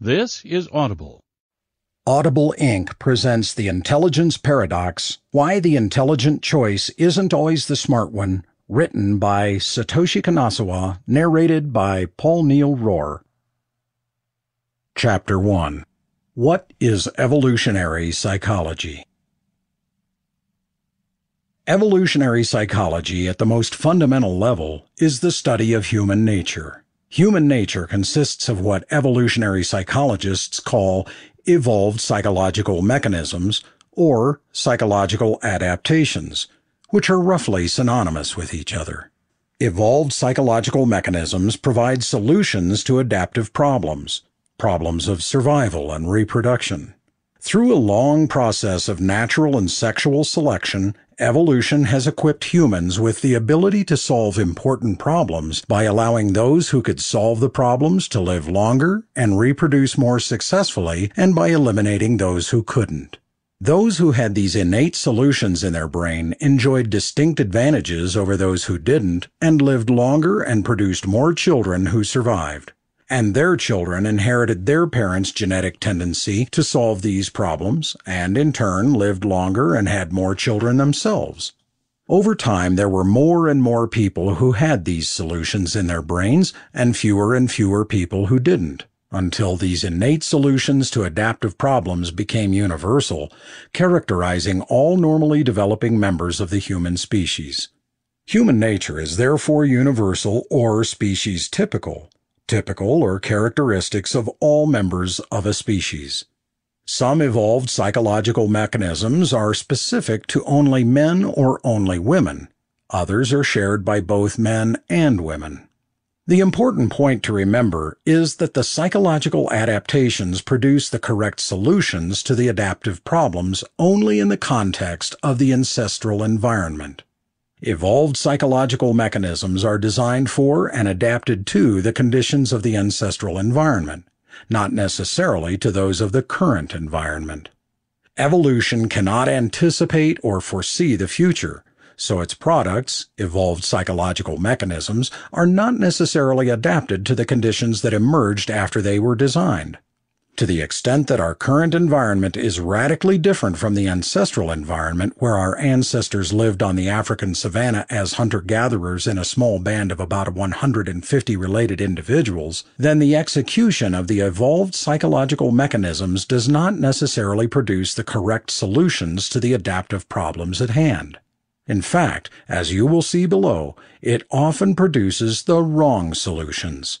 This is Audible. Audible Inc. presents The Intelligence Paradox Why the Intelligent Choice Isn't Always the Smart One, written by Satoshi Kanazawa, narrated by Paul Neil Rohr. Chapter 1 What is Evolutionary Psychology? Evolutionary psychology, at the most fundamental level, is the study of human nature. Human nature consists of what evolutionary psychologists call evolved psychological mechanisms or psychological adaptations, which are roughly synonymous with each other. Evolved psychological mechanisms provide solutions to adaptive problems, problems of survival and reproduction. Through a long process of natural and sexual selection, evolution has equipped humans with the ability to solve important problems by allowing those who could solve the problems to live longer and reproduce more successfully and by eliminating those who couldn't. Those who had these innate solutions in their brain enjoyed distinct advantages over those who didn't and lived longer and produced more children who survived and their children inherited their parents' genetic tendency to solve these problems and in turn lived longer and had more children themselves. Over time, there were more and more people who had these solutions in their brains and fewer and fewer people who didn't, until these innate solutions to adaptive problems became universal, characterizing all normally developing members of the human species. Human nature is therefore universal or species typical, typical or characteristics of all members of a species. Some evolved psychological mechanisms are specific to only men or only women. Others are shared by both men and women. The important point to remember is that the psychological adaptations produce the correct solutions to the adaptive problems only in the context of the ancestral environment. Evolved psychological mechanisms are designed for and adapted to the conditions of the ancestral environment, not necessarily to those of the current environment. Evolution cannot anticipate or foresee the future, so its products, evolved psychological mechanisms, are not necessarily adapted to the conditions that emerged after they were designed. To the extent that our current environment is radically different from the ancestral environment where our ancestors lived on the African savanna as hunter-gatherers in a small band of about 150 related individuals, then the execution of the evolved psychological mechanisms does not necessarily produce the correct solutions to the adaptive problems at hand. In fact, as you will see below, it often produces the wrong solutions.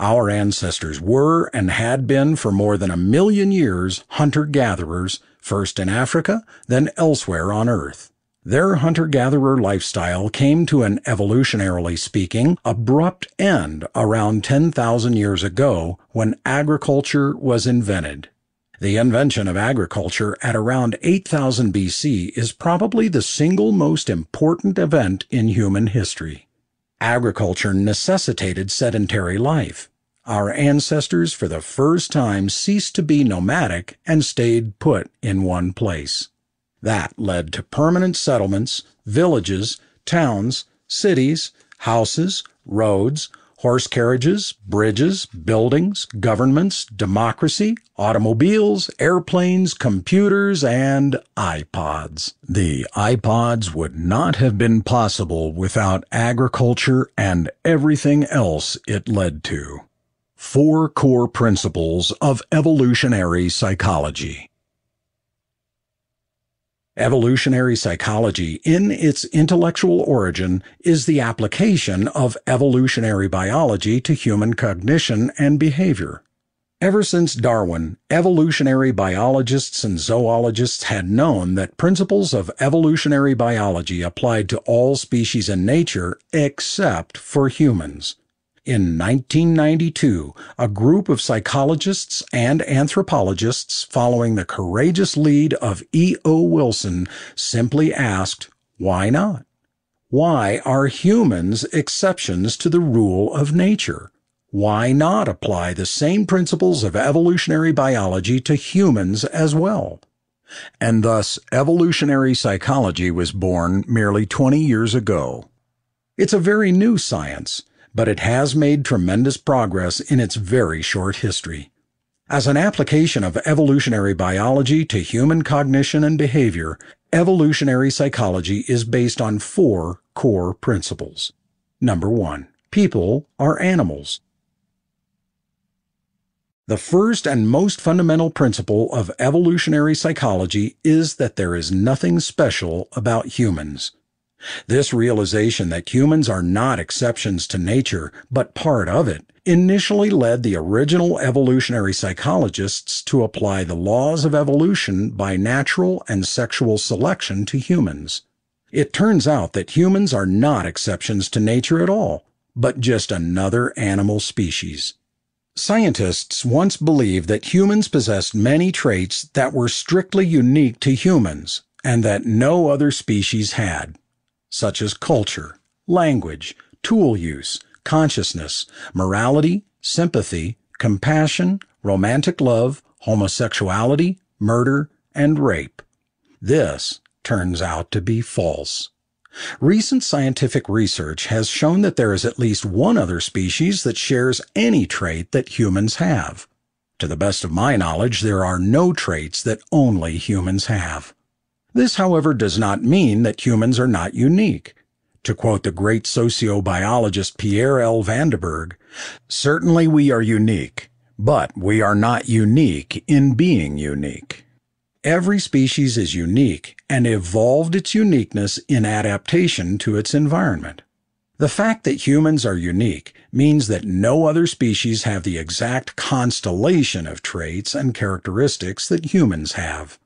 Our ancestors were and had been for more than a million years hunter-gatherers, first in Africa, then elsewhere on Earth. Their hunter-gatherer lifestyle came to an evolutionarily speaking abrupt end around 10,000 years ago when agriculture was invented. The invention of agriculture at around 8000 BC is probably the single most important event in human history. Agriculture necessitated sedentary life. Our ancestors for the first time ceased to be nomadic and stayed put in one place. That led to permanent settlements, villages, towns, cities, houses, roads, horse carriages, bridges, buildings, governments, democracy, automobiles, airplanes, computers, and iPods. The iPods would not have been possible without agriculture and everything else it led to. Four core principles of evolutionary psychology. Evolutionary psychology, in its intellectual origin, is the application of evolutionary biology to human cognition and behavior. Ever since Darwin, evolutionary biologists and zoologists had known that principles of evolutionary biology applied to all species in nature except for humans. In 1992, a group of psychologists and anthropologists following the courageous lead of E.O. Wilson simply asked, why not? Why are humans exceptions to the rule of nature? Why not apply the same principles of evolutionary biology to humans as well? And thus, evolutionary psychology was born merely 20 years ago. It's a very new science but it has made tremendous progress in its very short history. As an application of evolutionary biology to human cognition and behavior, evolutionary psychology is based on four core principles. Number one, people are animals. The first and most fundamental principle of evolutionary psychology is that there is nothing special about humans. This realization that humans are not exceptions to nature, but part of it, initially led the original evolutionary psychologists to apply the laws of evolution by natural and sexual selection to humans. It turns out that humans are not exceptions to nature at all, but just another animal species. Scientists once believed that humans possessed many traits that were strictly unique to humans and that no other species had, such as culture, language, tool use, consciousness, morality, sympathy, compassion, romantic love, homosexuality, murder, and rape. This turns out to be false. Recent scientific research has shown that there is at least one other species that shares any trait that humans have. To the best of my knowledge, there are no traits that only humans have. This, however, does not mean that humans are not unique. To quote the great sociobiologist Pierre L. van den Berghe, certainly we are unique, but we are not unique in being unique. Every species is unique and evolved its uniqueness in adaptation to its environment. The fact that humans are unique means that no other species have the exact constellation of traits and characteristics that humans have.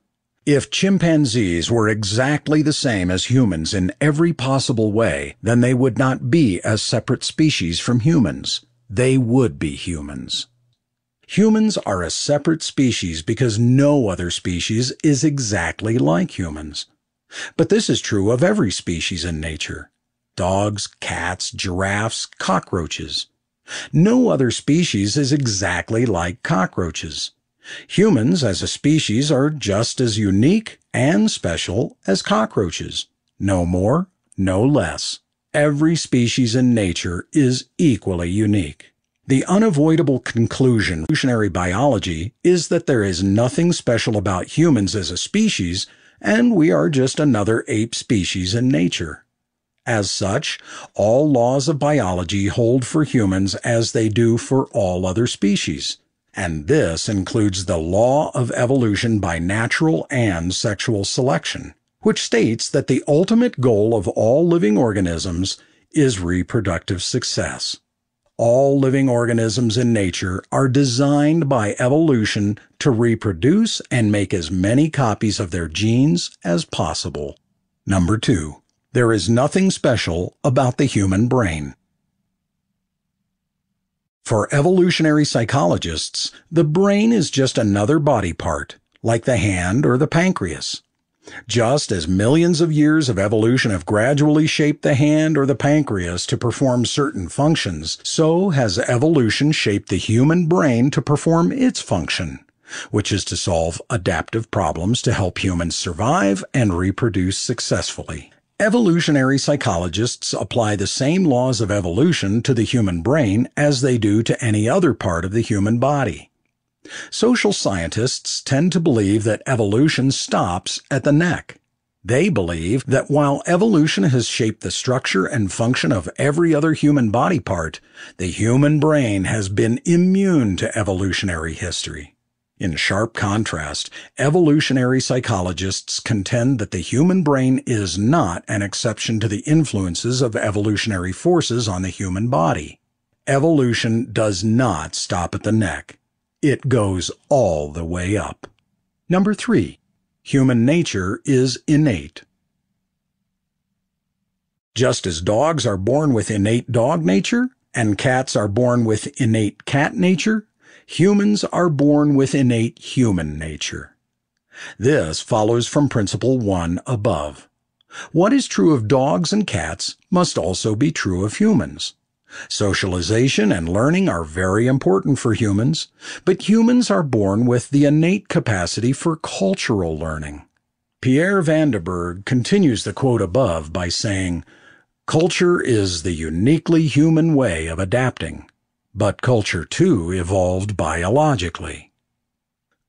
If chimpanzees were exactly the same as humans in every possible way, then they would not be a separate species from humans. They would be humans. Humans are a separate species because no other species is exactly like humans. But this is true of every species in nature. Dogs, cats, giraffes, cockroaches. No other species is exactly like cockroaches. Humans as a species are just as unique and special as cockroaches. No more, no less. Every species in nature is equally unique. The unavoidable conclusion of evolutionary biology is that there is nothing special about humans as a species, and we are just another ape species in nature. As such, all laws of biology hold for humans as they do for all other species. And this includes the law of evolution by natural and sexual selection, which states that the ultimate goal of all living organisms is reproductive success all living organisms in nature are designed by evolution to reproduce and make as many copies of their genes as possible. Number two, there is nothing special about the human brain. For evolutionary psychologists, the brain is just another body part, like the hand or the pancreas. Just as millions of years of evolution have gradually shaped the hand or the pancreas to perform certain functions, so has evolution shaped the human brain to perform its function, which is to solve adaptive problems to help humans survive and reproduce successfully. Evolutionary psychologists apply the same laws of evolution to the human brain as they do to any other part of the human body. Social scientists tend to believe that evolution stops at the neck. They believe that while evolution has shaped the structure and function of every other human body part, the human brain has been immune to evolutionary history. In sharp contrast, evolutionary psychologists contend that the human brain is not an exception to the influences of evolutionary forces on the human body. Evolution does not stop at the neck. It goes all the way up. Number three, human nature is innate. Just as dogs are born with innate dog nature and cats are born with innate cat nature, humans are born with innate human nature. This follows from principle one above. What is true of dogs and cats must also be true of humans. Socialization and learning are very important for humans, but humans are born with the innate capacity for cultural learning. Pierre van den Berghe continues the quote above by saying, Culture is the uniquely human way of adapting, but culture too evolved biologically.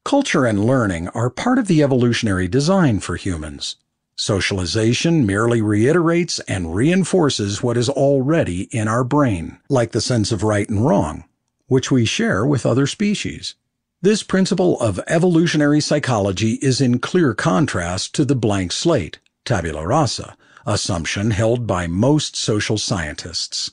Culture and learning are part of the evolutionary design for humans. Socialization merely reiterates and reinforces what is already in our brain, like the sense of right and wrong, which we share with other species. This principle of evolutionary psychology is in clear contrast to the blank slate, tabula rasa, assumption held by most social scientists.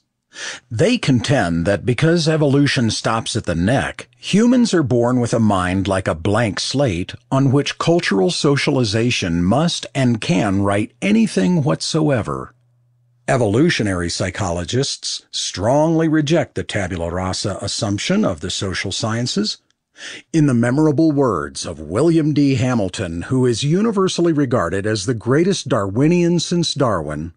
They contend that because evolution stops at the neck, humans are born with a mind like a blank slate on which cultural socialization must and can write anything whatsoever. Evolutionary psychologists strongly reject the tabula rasa assumption of the social sciences. In the memorable words of William D. Hamilton, who is universally regarded as the greatest Darwinian since Darwin,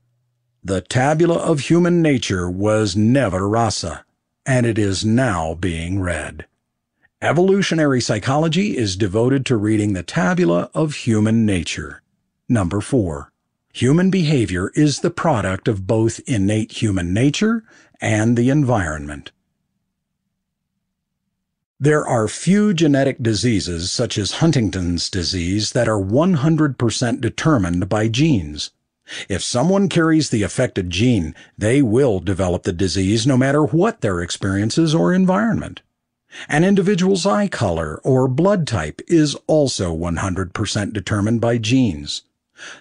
the tabula of human nature was never rasa, and it is now being read. Evolutionary psychology is devoted to reading the tabula of human nature. Number four. Human behavior is the product of both innate human nature and the environment. There are few genetic diseases such as Huntington's disease that are 100% determined by genes. If someone carries the affected gene, they will develop the disease no matter what their experiences or environment. An individual's eye color or blood type is also 100% determined by genes.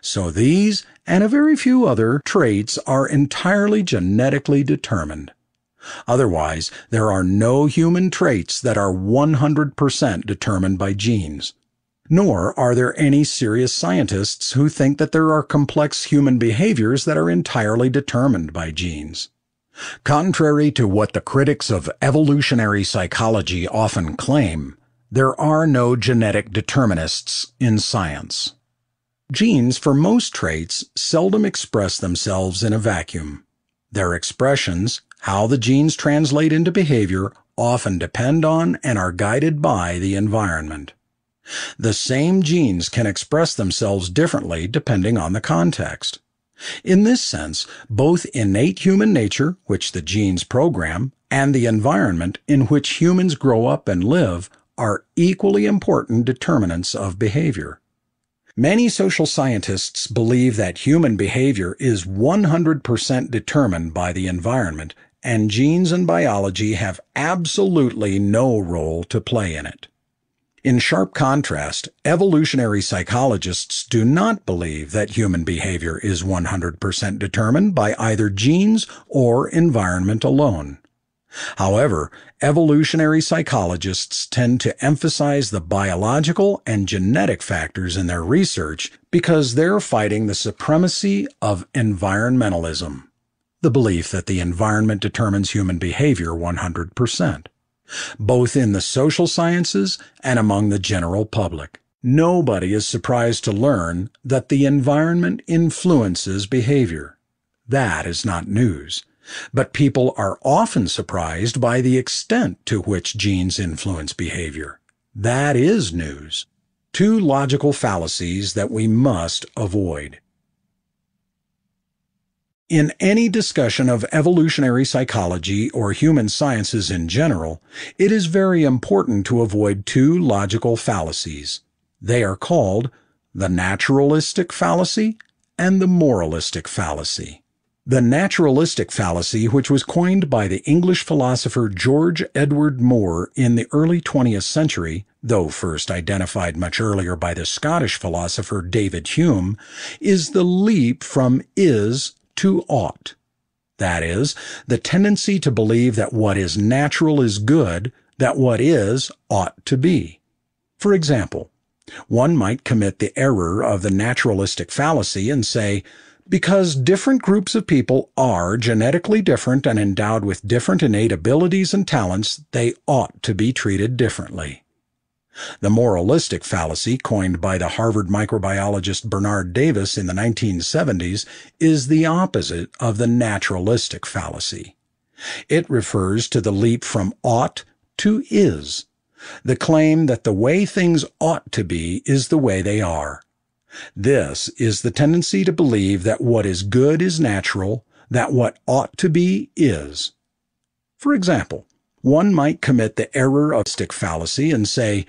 So these and a very few other traits are entirely genetically determined. Otherwise, there are no human traits that are 100% determined by genes. Nor are there any serious scientists who think that there are complex human behaviors that are entirely determined by genes. Contrary to what the critics of evolutionary psychology often claim, there are no genetic determinists in science. Genes for most traits seldom express themselves in a vacuum. Their expressions, how the genes translate into behavior, often depend on and are guided by the environment. The same genes can express themselves differently depending on the context. In this sense, both innate human nature, which the genes program, and the environment in which humans grow up and live are equally important determinants of behavior. Many social scientists believe that human behavior is 100% determined by the environment, and genes and biology have absolutely no role to play in it. In sharp contrast, evolutionary psychologists do not believe that human behavior is 100% determined by either genes or environment alone. However, evolutionary psychologists tend to emphasize the biological and genetic factors in their research because they're fighting the supremacy of environmentalism, the belief that the environment determines human behavior 100% both in the social sciences and among the general public. Nobody is surprised to learn that the environment influences behavior. That is not news. But people are often surprised by the extent to which genes influence behavior. That is news. Two logical fallacies that we must avoid. In any discussion of evolutionary psychology or human sciences in general, it is very important to avoid two logical fallacies. They are called the naturalistic fallacy and the moralistic fallacy. The naturalistic fallacy, which was coined by the English philosopher George Edward Moore in the early 20th century, though first identified much earlier by the Scottish philosopher David Hume, is the leap from is to ought. That is, the tendency to believe that what is natural is good, that what is ought to be. For example, one might commit the error of the naturalistic fallacy and say, because different groups of people are genetically different and endowed with different innate abilities and talents, they ought to be treated differently. The moralistic fallacy, coined by the Harvard microbiologist Bernard Davis in the 1970s, is the opposite of the naturalistic fallacy. It refers to the leap from ought to is, the claim that the way things ought to be is the way they are. This is the tendency to believe that what is good is natural, that what ought to be is. For example, one might commit the error of stick fallacy and say,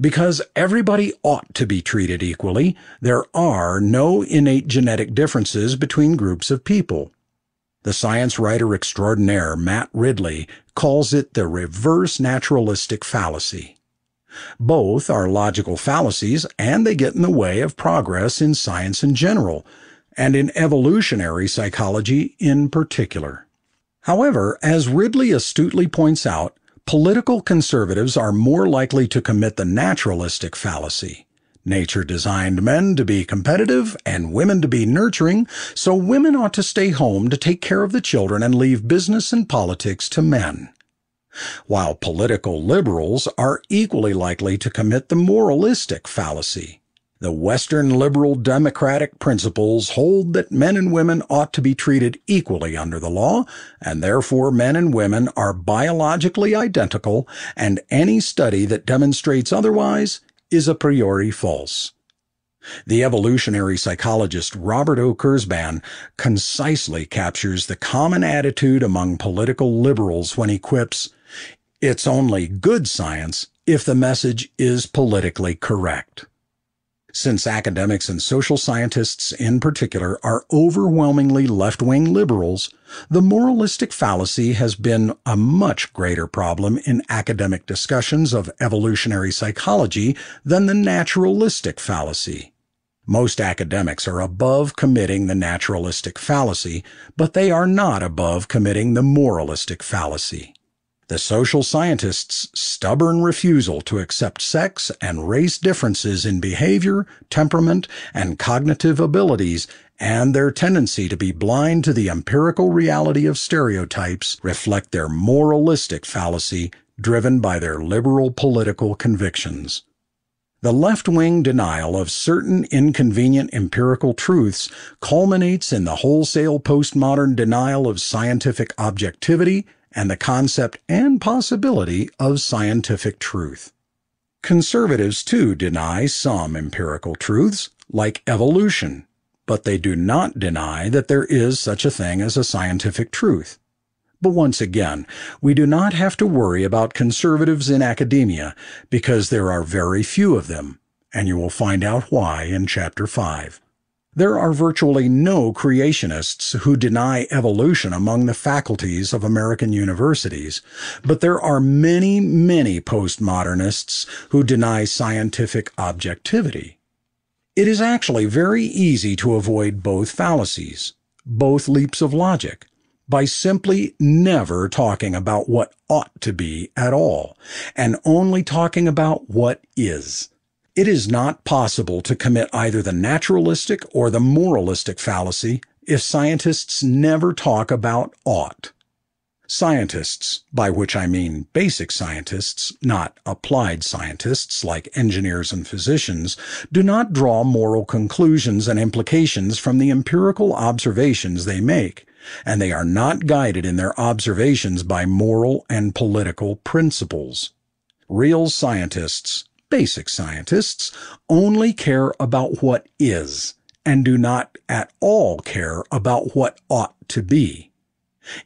Because everybody ought to be treated equally, there are no innate genetic differences between groups of people. The science writer extraordinaire Matt Ridley calls it the reverse naturalistic fallacy. Both are logical fallacies and they get in the way of progress in science in general, and in evolutionary psychology in particular. However, as Ridley astutely points out, political conservatives are more likely to commit the naturalistic fallacy. Nature designed men to be competitive and women to be nurturing, so women ought to stay home to take care of the children and leave business and politics to men while political liberals are equally likely to commit the moralistic fallacy. The Western liberal democratic principles hold that men and women ought to be treated equally under the law, and therefore men and women are biologically identical, and any study that demonstrates otherwise is a priori false. The evolutionary psychologist Robert O. Kurzban concisely captures the common attitude among political liberals when he quips, it's only good science if the message is politically correct. Since academics and social scientists in particular are overwhelmingly left-wing liberals, the moralistic fallacy has been a much greater problem in academic discussions of evolutionary psychology than the naturalistic fallacy. Most academics are above committing the naturalistic fallacy, but they are not above committing the moralistic fallacy. The social scientists' stubborn refusal to accept sex and race differences in behavior, temperament, and cognitive abilities and their tendency to be blind to the empirical reality of stereotypes reflect their moralistic fallacy driven by their liberal political convictions. The left-wing denial of certain inconvenient empirical truths culminates in the wholesale postmodern denial of scientific objectivity and the concept and possibility of scientific truth. Conservatives too deny some empirical truths, like evolution, but they do not deny that there is such a thing as a scientific truth. But once again, we do not have to worry about conservatives in academia because there are very few of them, and you will find out why in Chapter 5. There are virtually no creationists who deny evolution among the faculties of American universities, but there are many, many postmodernists who deny scientific objectivity. It is actually very easy to avoid both fallacies, both leaps of logic, by simply never talking about what ought to be at all, and only talking about what is. It is not possible to commit either the naturalistic or the moralistic fallacy if scientists never talk about ought. Scientists, by which I mean basic scientists, not applied scientists like engineers and physicians, do not draw moral conclusions and implications from the empirical observations they make, and they are not guided in their observations by moral and political principles. Real scientists basic scientists only care about what is and do not at all care about what ought to be.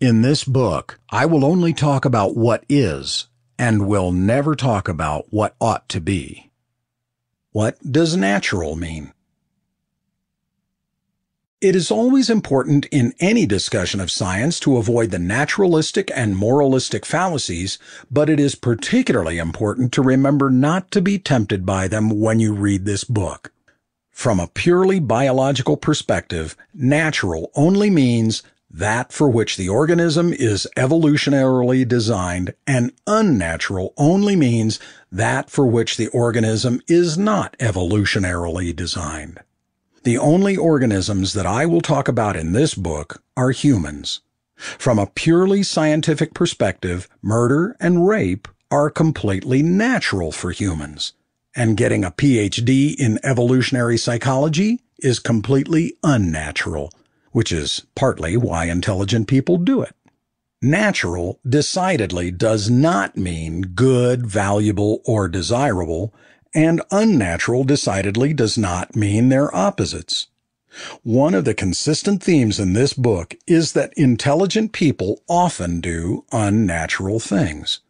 In this book, I will only talk about what is and will never talk about what ought to be. What does natural mean? It is always important in any discussion of science to avoid the naturalistic and moralistic fallacies, but it is particularly important to remember not to be tempted by them when you read this book. From a purely biological perspective, natural only means that for which the organism is evolutionarily designed, and unnatural only means that for which the organism is not evolutionarily designed. The only organisms that I will talk about in this book are humans. From a purely scientific perspective, murder and rape are completely natural for humans. And getting a PhD in evolutionary psychology is completely unnatural, which is partly why intelligent people do it. Natural decidedly does not mean good, valuable, or desirable, and unnatural decidedly does not mean their opposites. One of the consistent themes in this book is that intelligent people often do unnatural things.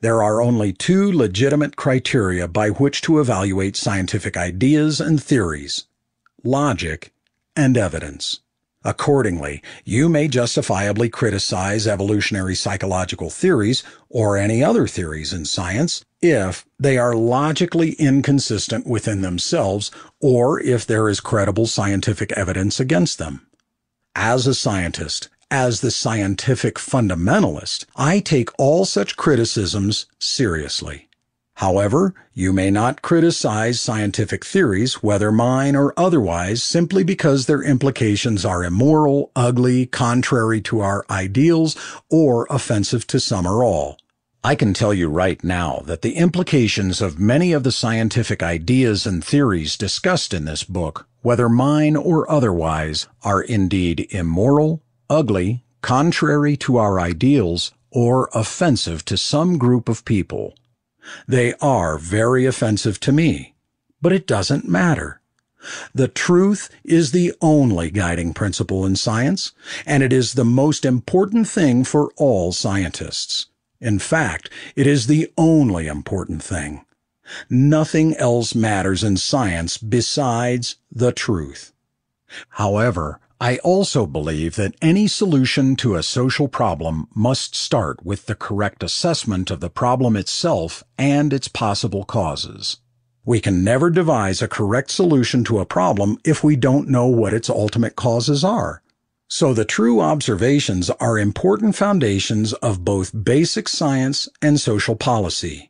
There are only two legitimate criteria by which to evaluate scientific ideas and theories logic and evidence. Accordingly, you may justifiably criticize evolutionary psychological theories or any other theories in science if they are logically inconsistent within themselves or if there is credible scientific evidence against them. As a scientist, as the scientific fundamentalist, I take all such criticisms seriously. However, you may not criticize scientific theories, whether mine or otherwise, simply because their implications are immoral, ugly, contrary to our ideals, or offensive to some or all. I can tell you right now that the implications of many of the scientific ideas and theories discussed in this book, whether mine or otherwise, are indeed immoral, ugly, contrary to our ideals, or offensive to some group of people. They are very offensive to me, but it doesn't matter. The truth is the only guiding principle in science, and it is the most important thing for all scientists. In fact, it is the only important thing. Nothing else matters in science besides the truth. However, I also believe that any solution to a social problem must start with the correct assessment of the problem itself and its possible causes. We can never devise a correct solution to a problem if we don't know what its ultimate causes are. So the true observations are important foundations of both basic science and social policy.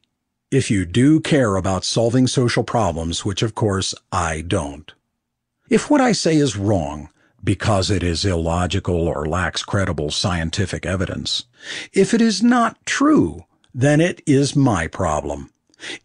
If you do care about solving social problems, which of course I don't. If what I say is wrong, because it is illogical or lacks credible scientific evidence. If it is not true, then it is my problem.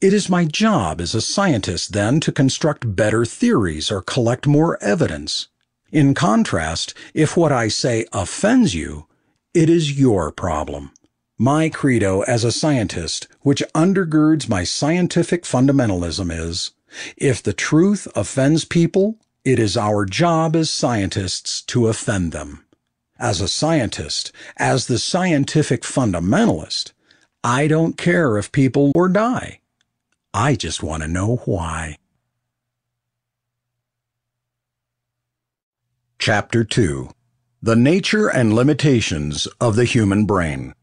It is my job as a scientist then to construct better theories or collect more evidence. In contrast, if what I say offends you, it is your problem. My credo as a scientist, which undergirds my scientific fundamentalism is, if the truth offends people, it is our job as scientists to offend them. As a scientist, as the scientific fundamentalist, I don't care if people or die. I just want to know why. Chapter 2 The Nature and Limitations of the Human Brain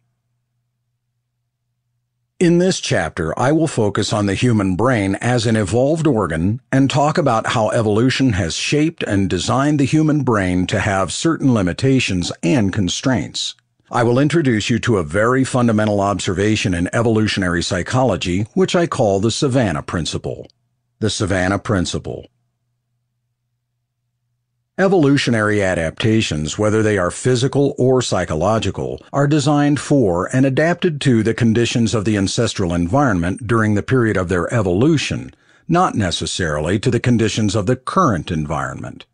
in this chapter, I will focus on the human brain as an evolved organ and talk about how evolution has shaped and designed the human brain to have certain limitations and constraints. I will introduce you to a very fundamental observation in evolutionary psychology, which I call the Savanna Principle. The Savanna Principle. Evolutionary adaptations, whether they are physical or psychological, are designed for and adapted to the conditions of the ancestral environment during the period of their evolution, not necessarily to the conditions of the current environment.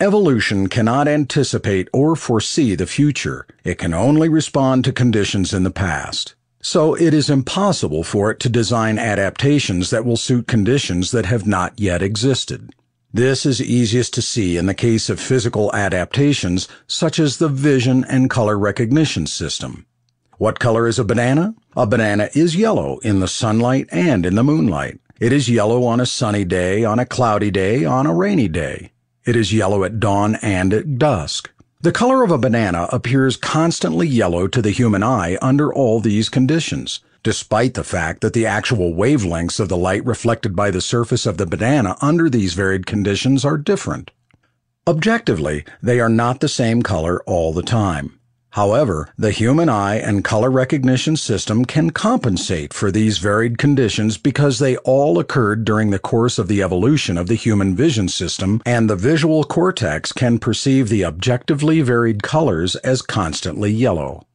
Evolution cannot anticipate or foresee the future. It can only respond to conditions in the past. So it is impossible for it to design adaptations that will suit conditions that have not yet existed. This is easiest to see in the case of physical adaptations such as the vision and color recognition system. What color is a banana? A banana is yellow in the sunlight and in the moonlight. It is yellow on a sunny day, on a cloudy day, on a rainy day. It is yellow at dawn and at dusk. The color of a banana appears constantly yellow to the human eye under all these conditions despite the fact that the actual wavelengths of the light reflected by the surface of the banana under these varied conditions are different. Objectively, they are not the same color all the time. However, the human eye and color recognition system can compensate for these varied conditions because they all occurred during the course of the evolution of the human vision system, and the visual cortex can perceive the objectively varied colors as constantly yellow.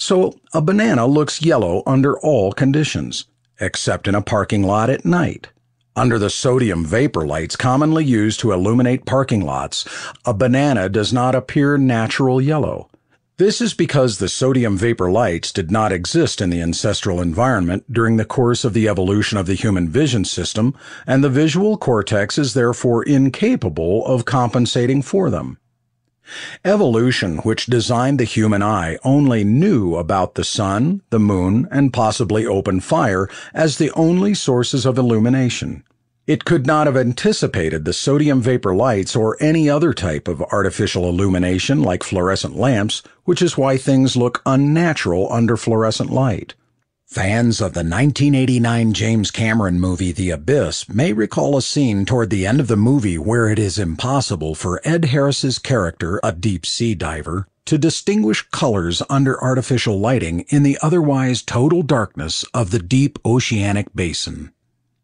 So a banana looks yellow under all conditions, except in a parking lot at night. Under the sodium vapor lights commonly used to illuminate parking lots, a banana does not appear natural yellow. This is because the sodium vapor lights did not exist in the ancestral environment during the course of the evolution of the human vision system, and the visual cortex is therefore incapable of compensating for them. Evolution, which designed the human eye, only knew about the sun, the moon, and possibly open fire as the only sources of illumination. It could not have anticipated the sodium vapor lights or any other type of artificial illumination like fluorescent lamps, which is why things look unnatural under fluorescent light. Fans of the 1989 James Cameron movie The Abyss may recall a scene toward the end of the movie where it is impossible for Ed Harris's character, a deep sea diver, to distinguish colors under artificial lighting in the otherwise total darkness of the deep oceanic basin.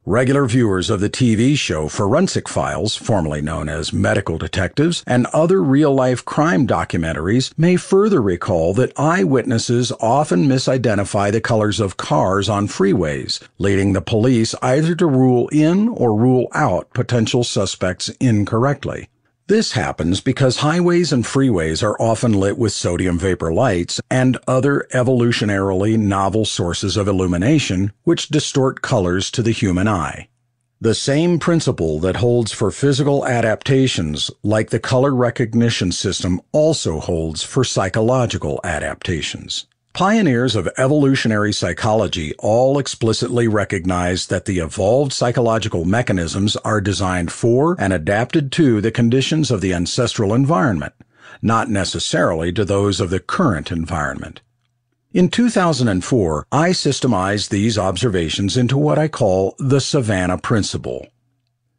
Regular viewers of the TV show Forensic Files, formerly known as Medical Detectives, and other real life crime documentaries may further recall that eyewitnesses often misidentify the colors of cars on freeways, leading the police either to rule in or rule out potential suspects incorrectly. This happens because highways and freeways are often lit with sodium vapor lights and other evolutionarily novel sources of illumination which distort colors to the human eye. The same principle that holds for physical adaptations, like the color recognition system, also holds for psychological adaptations. Pioneers of evolutionary psychology all explicitly recognize that the evolved psychological mechanisms are designed for and adapted to the conditions of the ancestral environment, not necessarily to those of the current environment. In 2004, I systemized these observations into what I call the Savanna Principle.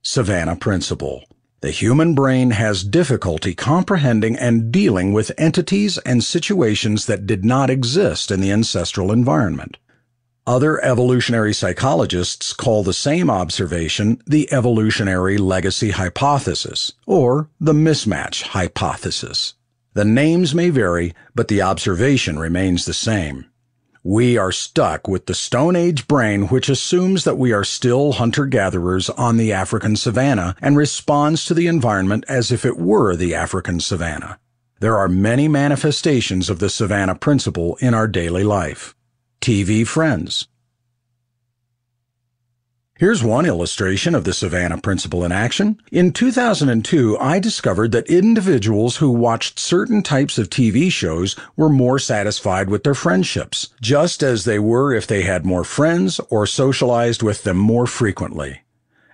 Savanna Principle. The human brain has difficulty comprehending and dealing with entities and situations that did not exist in the ancestral environment. Other evolutionary psychologists call the same observation the evolutionary legacy hypothesis, or the mismatch hypothesis. The names may vary, but the observation remains the same. We are stuck with the Stone Age brain which assumes that we are still hunter-gatherers on the African savanna and responds to the environment as if it were the African savanna. There are many manifestations of the savanna principle in our daily life. TV friends, Here's one illustration of the Savanna principle in action. In 2002, I discovered that individuals who watched certain types of TV shows were more satisfied with their friendships, just as they were if they had more friends or socialized with them more frequently.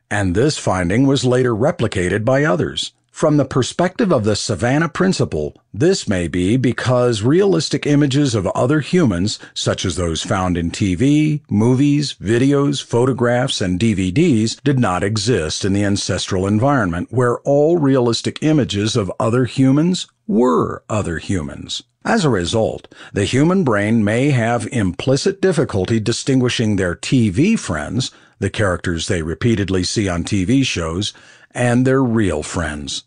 And this finding was later replicated by others. From the perspective of the Savanna Principle, this may be because realistic images of other humans, such as those found in TV, movies, videos, photographs, and DVDs, did not exist in the ancestral environment where all realistic images of other humans were other humans. As a result, the human brain may have implicit difficulty distinguishing their TV friends, the characters they repeatedly see on TV shows, and their real friends.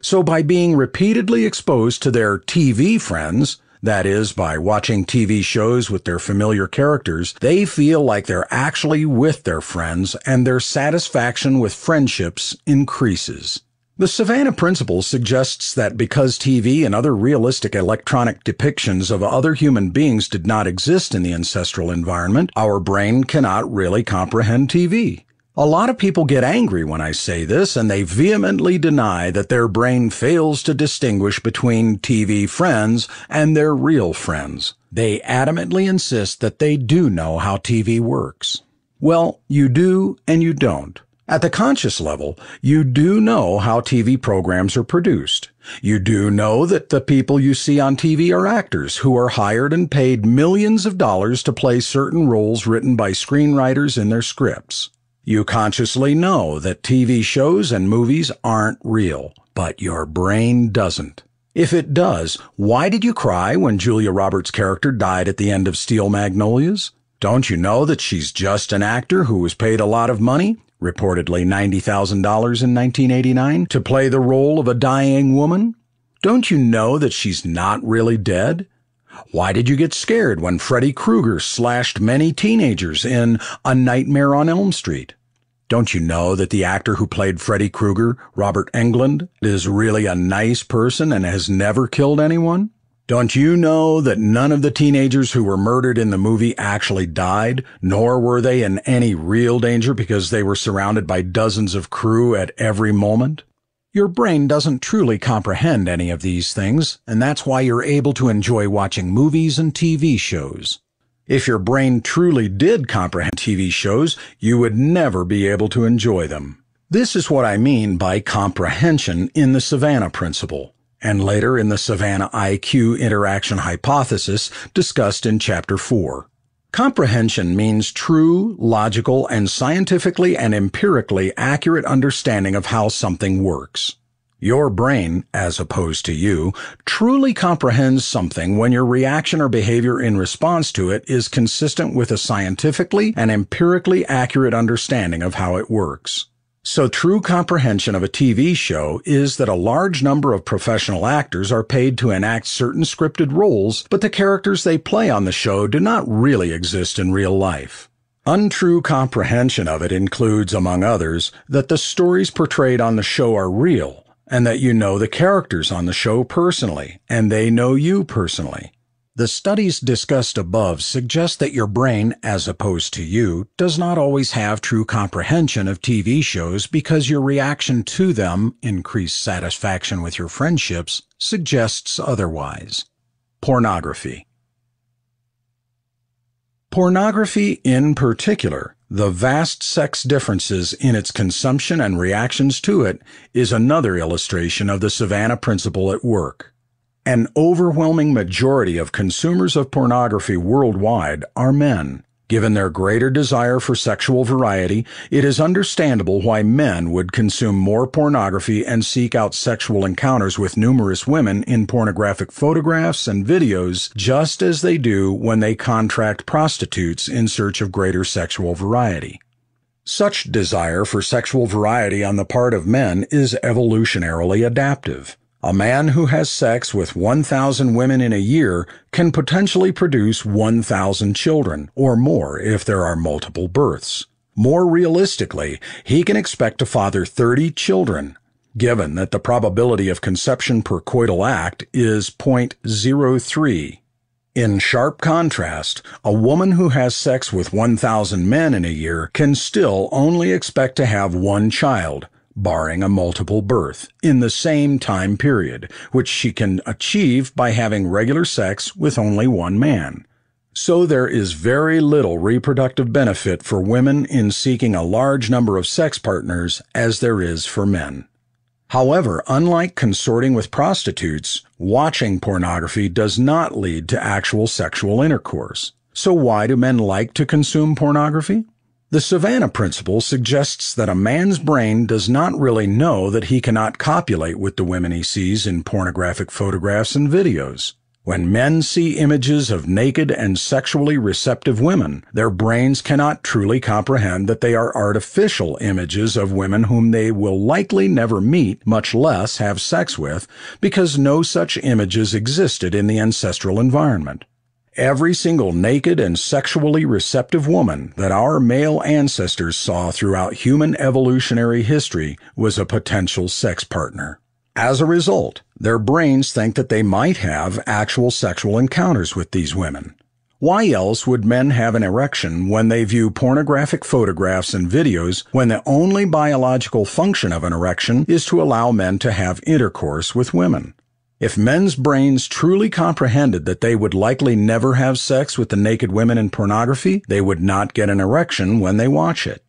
So by being repeatedly exposed to their TV friends, that is, by watching TV shows with their familiar characters, they feel like they're actually with their friends and their satisfaction with friendships increases. The Savanna Principle suggests that because TV and other realistic electronic depictions of other human beings did not exist in the ancestral environment, our brain cannot really comprehend TV. A lot of people get angry when I say this and they vehemently deny that their brain fails to distinguish between TV friends and their real friends. They adamantly insist that they do know how TV works. Well, you do and you don't. At the conscious level, you do know how TV programs are produced. You do know that the people you see on TV are actors who are hired and paid millions of dollars to play certain roles written by screenwriters in their scripts. You consciously know that TV shows and movies aren't real, but your brain doesn't. If it does, why did you cry when Julia Roberts' character died at the end of Steel Magnolias? Don't you know that she's just an actor who was paid a lot of money, reportedly $90,000 in 1989, to play the role of a dying woman? Don't you know that she's not really dead? Why did you get scared when Freddy Krueger slashed many teenagers in A Nightmare on Elm Street? Don't you know that the actor who played Freddy Krueger, Robert Englund, is really a nice person and has never killed anyone? Don't you know that none of the teenagers who were murdered in the movie actually died, nor were they in any real danger because they were surrounded by dozens of crew at every moment? Your brain doesn't truly comprehend any of these things, and that's why you're able to enjoy watching movies and TV shows. If your brain truly did comprehend TV shows, you would never be able to enjoy them. This is what I mean by comprehension in the Savanna principle, and later in the Savanna IQ interaction hypothesis discussed in Chapter 4. Comprehension means true, logical, and scientifically and empirically accurate understanding of how something works. Your brain, as opposed to you, truly comprehends something when your reaction or behavior in response to it is consistent with a scientifically and empirically accurate understanding of how it works. So true comprehension of a TV show is that a large number of professional actors are paid to enact certain scripted roles, but the characters they play on the show do not really exist in real life. Untrue comprehension of it includes, among others, that the stories portrayed on the show are real, and that you know the characters on the show personally, and they know you personally. The studies discussed above suggest that your brain, as opposed to you, does not always have true comprehension of TV shows because your reaction to them, increased satisfaction with your friendships, suggests otherwise. Pornography. Pornography in particular, the vast sex differences in its consumption and reactions to it, is another illustration of the Savanna principle at work. An overwhelming majority of consumers of pornography worldwide are men. Given their greater desire for sexual variety, it is understandable why men would consume more pornography and seek out sexual encounters with numerous women in pornographic photographs and videos, just as they do when they contract prostitutes in search of greater sexual variety. Such desire for sexual variety on the part of men is evolutionarily adaptive. A man who has sex with 1,000 women in a year can potentially produce 1,000 children, or more if there are multiple births. More realistically, he can expect to father 30 children, given that the probability of conception per coital act is 0.03. In sharp contrast, a woman who has sex with 1,000 men in a year can still only expect to have one child, barring a multiple birth, in the same time period, which she can achieve by having regular sex with only one man. So there is very little reproductive benefit for women in seeking a large number of sex partners as there is for men. However, unlike consorting with prostitutes, watching pornography does not lead to actual sexual intercourse. So why do men like to consume pornography? The Savanna principle suggests that a man's brain does not really know that he cannot copulate with the women he sees in pornographic photographs and videos. When men see images of naked and sexually receptive women, their brains cannot truly comprehend that they are artificial images of women whom they will likely never meet, much less have sex with, because no such images existed in the ancestral environment. Every single naked and sexually receptive woman that our male ancestors saw throughout human evolutionary history was a potential sex partner. As a result, their brains think that they might have actual sexual encounters with these women. Why else would men have an erection when they view pornographic photographs and videos when the only biological function of an erection is to allow men to have intercourse with women? If men's brains truly comprehended that they would likely never have sex with the naked women in pornography, they would not get an erection when they watch it.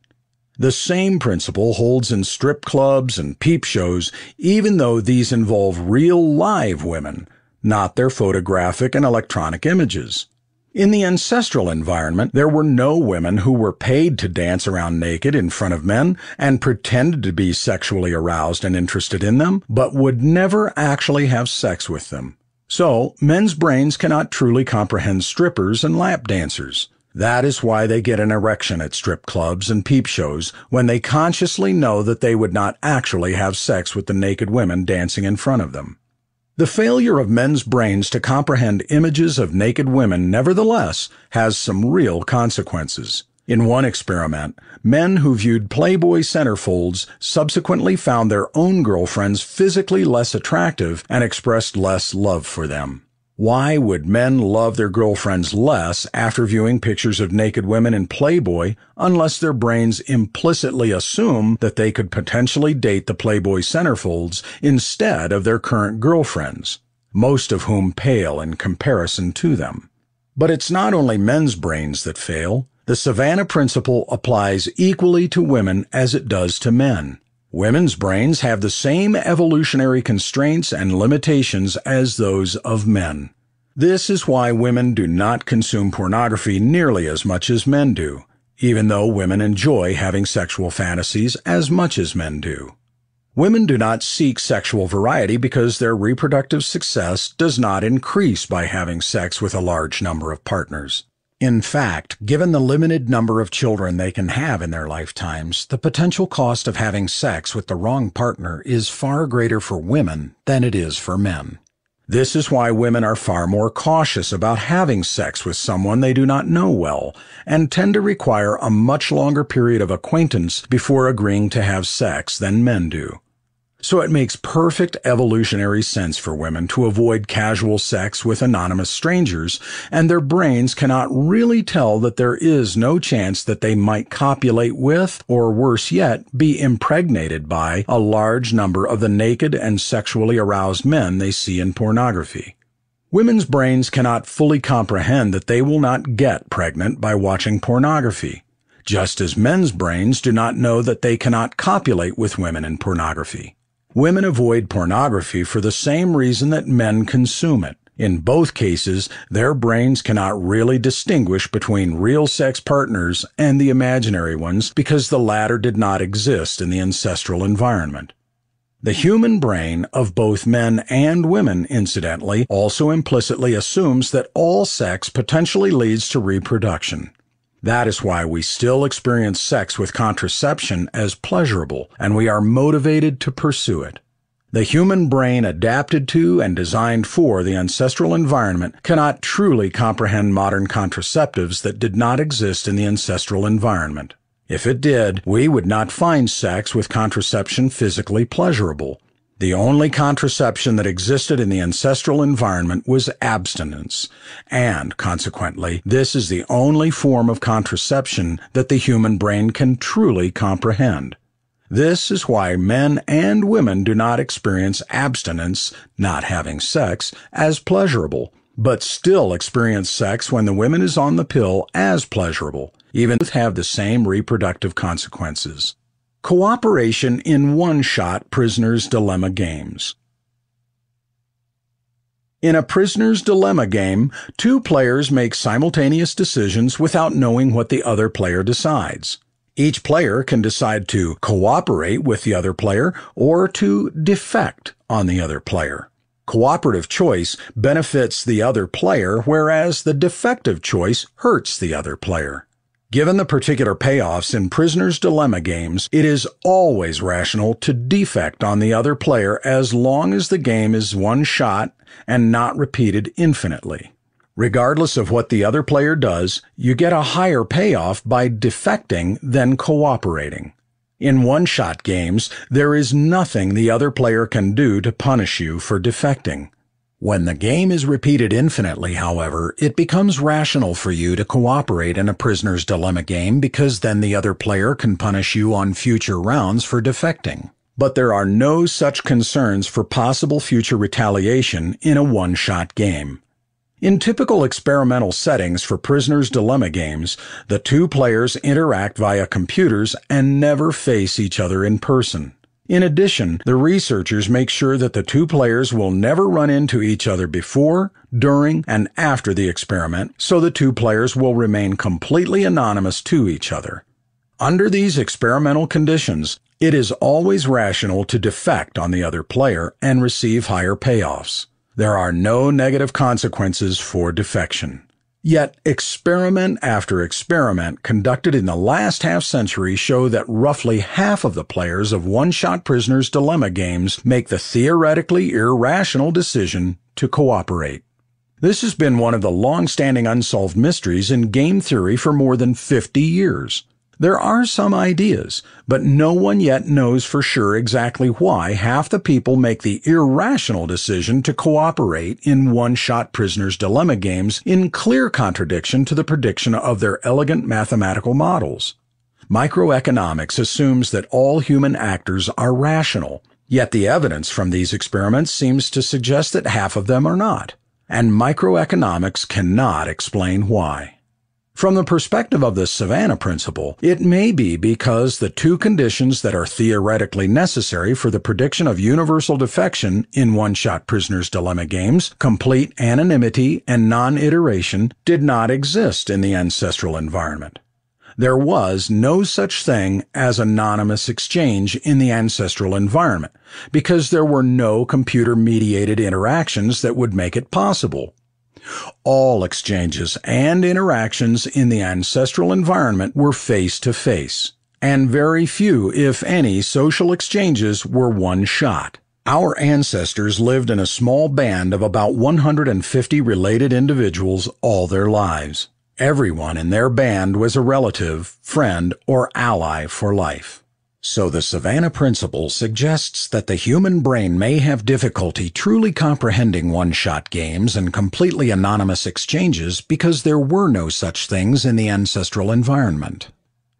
The same principle holds in strip clubs and peep shows, even though these involve real live women, not their photographic and electronic images. In the ancestral environment, there were no women who were paid to dance around naked in front of men and pretended to be sexually aroused and interested in them, but would never actually have sex with them. So, men's brains cannot truly comprehend strippers and lap dancers. That is why they get an erection at strip clubs and peep shows when they consciously know that they would not actually have sex with the naked women dancing in front of them. The failure of men's brains to comprehend images of naked women, nevertheless, has some real consequences. In one experiment, men who viewed Playboy centerfolds subsequently found their own girlfriends physically less attractive and expressed less love for them. Why would men love their girlfriends less after viewing pictures of naked women in Playboy unless their brains implicitly assume that they could potentially date the Playboy centerfolds instead of their current girlfriends, most of whom pale in comparison to them? But it's not only men's brains that fail. The Savanna principle applies equally to women as it does to men. Women's brains have the same evolutionary constraints and limitations as those of men. This is why women do not consume pornography nearly as much as men do, even though women enjoy having sexual fantasies as much as men do. Women do not seek sexual variety because their reproductive success does not increase by having sex with a large number of partners. In fact, given the limited number of children they can have in their lifetimes, the potential cost of having sex with the wrong partner is far greater for women than it is for men. This is why women are far more cautious about having sex with someone they do not know well and tend to require a much longer period of acquaintance before agreeing to have sex than men do. So it makes perfect evolutionary sense for women to avoid casual sex with anonymous strangers, and their brains cannot really tell that there is no chance that they might copulate with, or worse yet, be impregnated by, a large number of the naked and sexually aroused men they see in pornography. Women's brains cannot fully comprehend that they will not get pregnant by watching pornography, just as men's brains do not know that they cannot copulate with women in pornography. Women avoid pornography for the same reason that men consume it. In both cases, their brains cannot really distinguish between real sex partners and the imaginary ones because the latter did not exist in the ancestral environment. The human brain of both men and women, incidentally, also implicitly assumes that all sex potentially leads to reproduction. That is why we still experience sex with contraception as pleasurable, and we are motivated to pursue it. The human brain adapted to and designed for the ancestral environment cannot truly comprehend modern contraceptives that did not exist in the ancestral environment. If it did, we would not find sex with contraception physically pleasurable. The only contraception that existed in the ancestral environment was abstinence, and consequently, this is the only form of contraception that the human brain can truly comprehend. This is why men and women do not experience abstinence, not having sex, as pleasurable, but still experience sex when the woman is on the pill as pleasurable, even both have the same reproductive consequences. Cooperation in one-shot Prisoner's Dilemma games. In a Prisoner's Dilemma game, two players make simultaneous decisions without knowing what the other player decides. Each player can decide to cooperate with the other player or to defect on the other player. Cooperative choice benefits the other player, whereas the defective choice hurts the other player. Given the particular payoffs in Prisoner's Dilemma games, it is always rational to defect on the other player as long as the game is one shot and not repeated infinitely. Regardless of what the other player does, you get a higher payoff by defecting than cooperating. In one-shot games, there is nothing the other player can do to punish you for defecting. When the game is repeated infinitely, however, it becomes rational for you to cooperate in a prisoner's dilemma game because then the other player can punish you on future rounds for defecting. But there are no such concerns for possible future retaliation in a one-shot game. In typical experimental settings for prisoner's dilemma games, the two players interact via computers and never face each other in person. In addition, the researchers make sure that the two players will never run into each other before, during, and after the experiment, so the two players will remain completely anonymous to each other. Under these experimental conditions, it is always rational to defect on the other player and receive higher payoffs. There are no negative consequences for defection. Yet experiment after experiment conducted in the last half century show that roughly half of the players of one-shot prisoners dilemma games make the theoretically irrational decision to cooperate. This has been one of the long-standing unsolved mysteries in game theory for more than 50 years. There are some ideas, but no one yet knows for sure exactly why half the people make the irrational decision to cooperate in one-shot prisoner's dilemma games in clear contradiction to the prediction of their elegant mathematical models. Microeconomics assumes that all human actors are rational, yet the evidence from these experiments seems to suggest that half of them are not, and microeconomics cannot explain why. From the perspective of the Savanna principle, it may be because the two conditions that are theoretically necessary for the prediction of universal defection in one-shot prisoner's dilemma games, complete anonymity and non-iteration, did not exist in the ancestral environment. There was no such thing as anonymous exchange in the ancestral environment because there were no computer mediated interactions that would make it possible. All exchanges and interactions in the ancestral environment were face to face, and very few, if any, social exchanges were one shot. Our ancestors lived in a small band of about 150 related individuals all their lives. Everyone in their band was a relative, friend, or ally for life. So the Savanna Principle suggests that the human brain may have difficulty truly comprehending one-shot games and completely anonymous exchanges because there were no such things in the ancestral environment.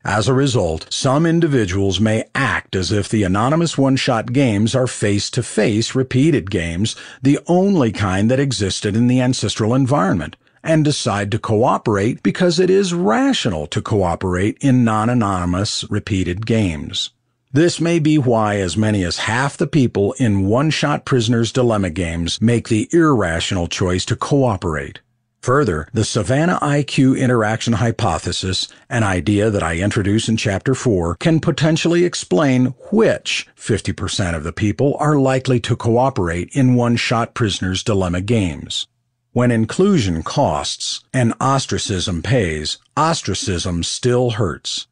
As a result, some individuals may act as if the anonymous one-shot games are face-to-face repeated games, the only kind that existed in the ancestral environment, and decide to cooperate because it is rational to cooperate in non-anonymous repeated games. This may be why as many as half the people in one-shot prisoner's dilemma games make the irrational choice to cooperate. Further, the Savanna IQ interaction hypothesis, an idea that I introduce in chapter 4, can potentially explain which 50% of the people are likely to cooperate in one-shot prisoner's dilemma games. When inclusion costs and ostracism pays, ostracism still hurts.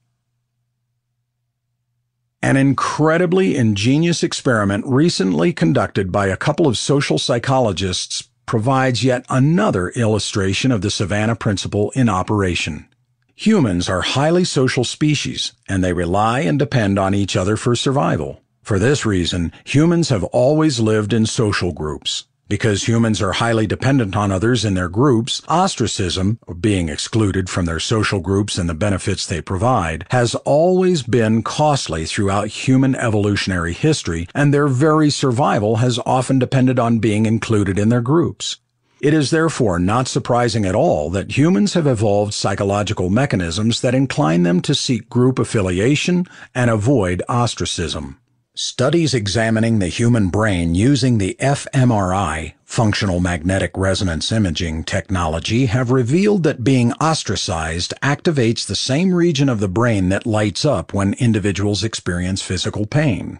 An incredibly ingenious experiment recently conducted by a couple of social psychologists provides yet another illustration of the Savanna principle in operation. Humans are highly social species, and they rely and depend on each other for survival. For this reason, humans have always lived in social groups. Because humans are highly dependent on others in their groups, ostracism, being excluded from their social groups and the benefits they provide, has always been costly throughout human evolutionary history, and their very survival has often depended on being included in their groups. It is therefore not surprising at all that humans have evolved psychological mechanisms that incline them to seek group affiliation and avoid ostracism. Studies examining the human brain using the fMRI, functional magnetic resonance imaging technology, have revealed that being ostracized activates the same region of the brain that lights up when individuals experience physical pain.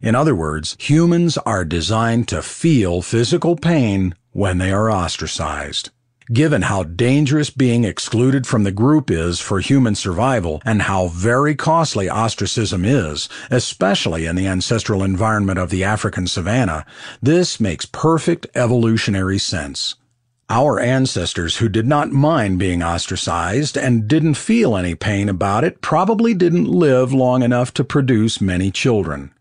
In other words, humans are designed to feel physical pain when they are ostracized. Given how dangerous being excluded from the group is for human survival and how very costly ostracism is, especially in the ancestral environment of the African savanna, this makes perfect evolutionary sense. Our ancestors who did not mind being ostracized and didn't feel any pain about it probably didn't live long enough to produce many children.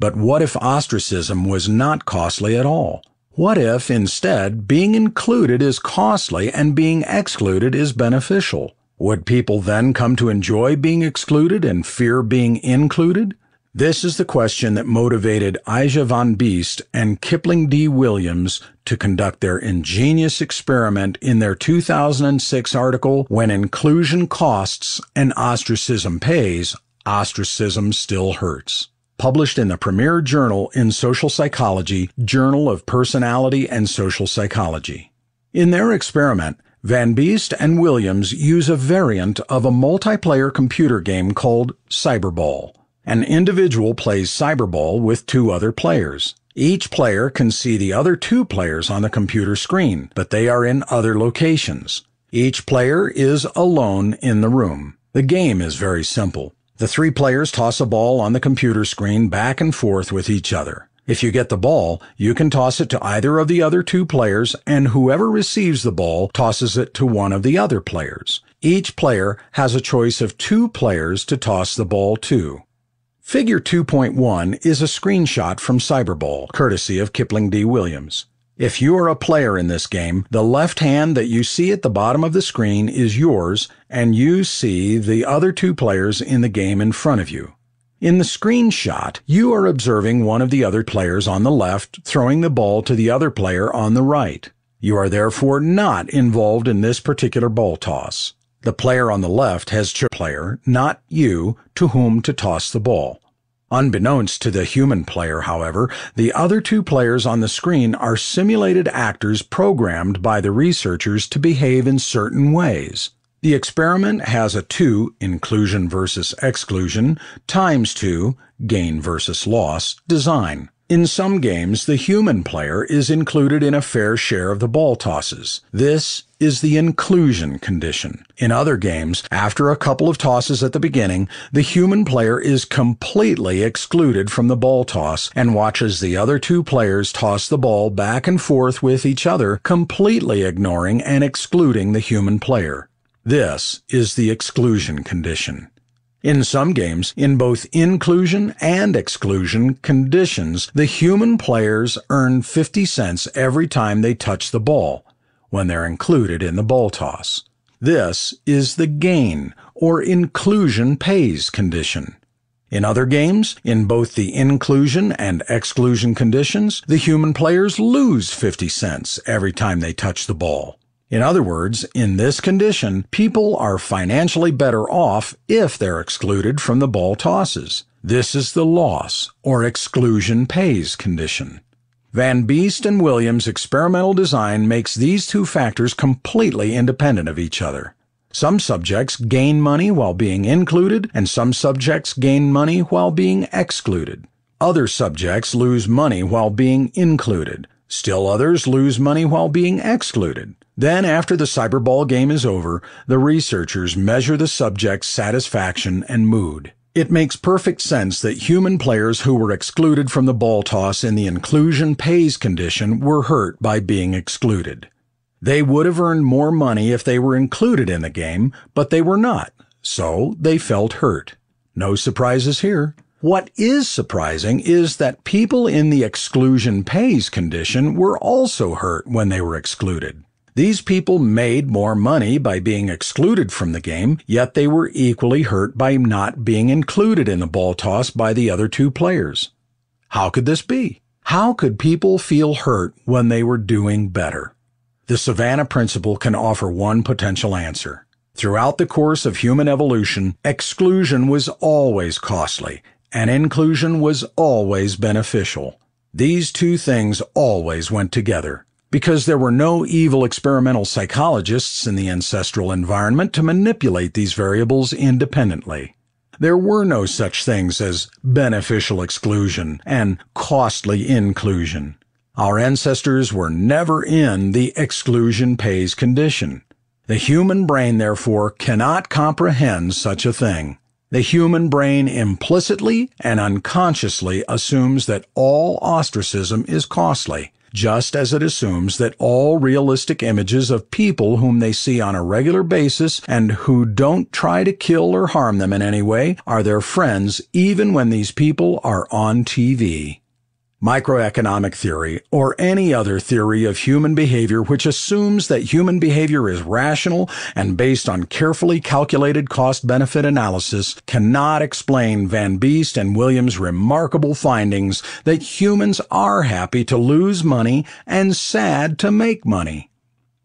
But what if ostracism was not costly at all? What if, instead, being included is costly and being excluded is beneficial? Would people then come to enjoy being excluded and fear being included? This is the question that motivated Ilja van Beest and Kipling D. Williams to conduct their ingenious experiment in their 2006 article, When Inclusion Costs and Ostracism Pays, Ostracism Still Hurts published in the premier journal in social psychology, Journal of Personality and Social Psychology. In their experiment, Van Beest and Williams use a variant of a multiplayer computer game called Cyberball. An individual plays Cyberball with two other players. Each player can see the other two players on the computer screen, but they are in other locations. Each player is alone in the room. The game is very simple. The three players toss a ball on the computer screen back and forth with each other. If you get the ball, you can toss it to either of the other two players, and whoever receives the ball tosses it to one of the other players. Each player has a choice of two players to toss the ball to. Figure 2.1 is a screenshot from Cyberball, courtesy of Kipling D. Williams. If you are a player in this game, the left hand that you see at the bottom of the screen is yours, and you see the other two players in the game in front of you. In the screenshot, you are observing one of the other players on the left throwing the ball to the other player on the right. You are therefore not involved in this particular ball toss. The player on the left has chosen player, not you, to whom to toss the ball. Unbeknownst to the human player, however, the other two players on the screen are simulated actors programmed by the researchers to behave in certain ways. The experiment has a 2, inclusion versus exclusion, times 2, gain versus loss, design. In some games, the human player is included in a fair share of the ball tosses. This is the inclusion condition. In other games, after a couple of tosses at the beginning, the human player is completely excluded from the ball toss and watches the other two players toss the ball back and forth with each other, completely ignoring and excluding the human player. This is the exclusion condition. In some games, in both inclusion and exclusion conditions, the human players earn 50 cents every time they touch the ball when they're included in the ball toss. This is the gain or inclusion pays condition. In other games, in both the inclusion and exclusion conditions, the human players lose 50 cents every time they touch the ball. In other words, in this condition, people are financially better off if they're excluded from the ball tosses. This is the loss or exclusion pays condition. Van Beest and Williams' experimental design makes these two factors completely independent of each other. Some subjects gain money while being included, and some subjects gain money while being excluded. Other subjects lose money while being included. Still others lose money while being excluded. Then, after the cyberball game is over, the researchers measure the subject's satisfaction and mood. It makes perfect sense that human players who were excluded from the ball toss in the inclusion pays condition were hurt by being excluded. They would have earned more money if they were included in the game, but they were not, so they felt hurt. No surprises here. What is surprising is that people in the exclusion pays condition were also hurt when they were excluded. These people made more money by being excluded from the game, yet they were equally hurt by not being included in the ball toss by the other two players. How could this be? How could people feel hurt when they were doing better? The Savanna Principle can offer one potential answer. Throughout the course of human evolution, exclusion was always costly and inclusion was always beneficial. These two things always went together. Because there were no evil experimental psychologists in the ancestral environment to manipulate these variables independently. There were no such things as beneficial exclusion and costly inclusion. Our ancestors were never in the exclusion pays condition. The human brain, therefore, cannot comprehend such a thing. The human brain implicitly and unconsciously assumes that all ostracism is costly, just as it assumes that all realistic images of people whom they see on a regular basis and who don't try to kill or harm them in any way are their friends even when these people are on TV microeconomic theory, or any other theory of human behavior which assumes that human behavior is rational and based on carefully calculated cost benefit analysis cannot explain Van Beest and Williams' remarkable findings that humans are happy to lose money and sad to make money.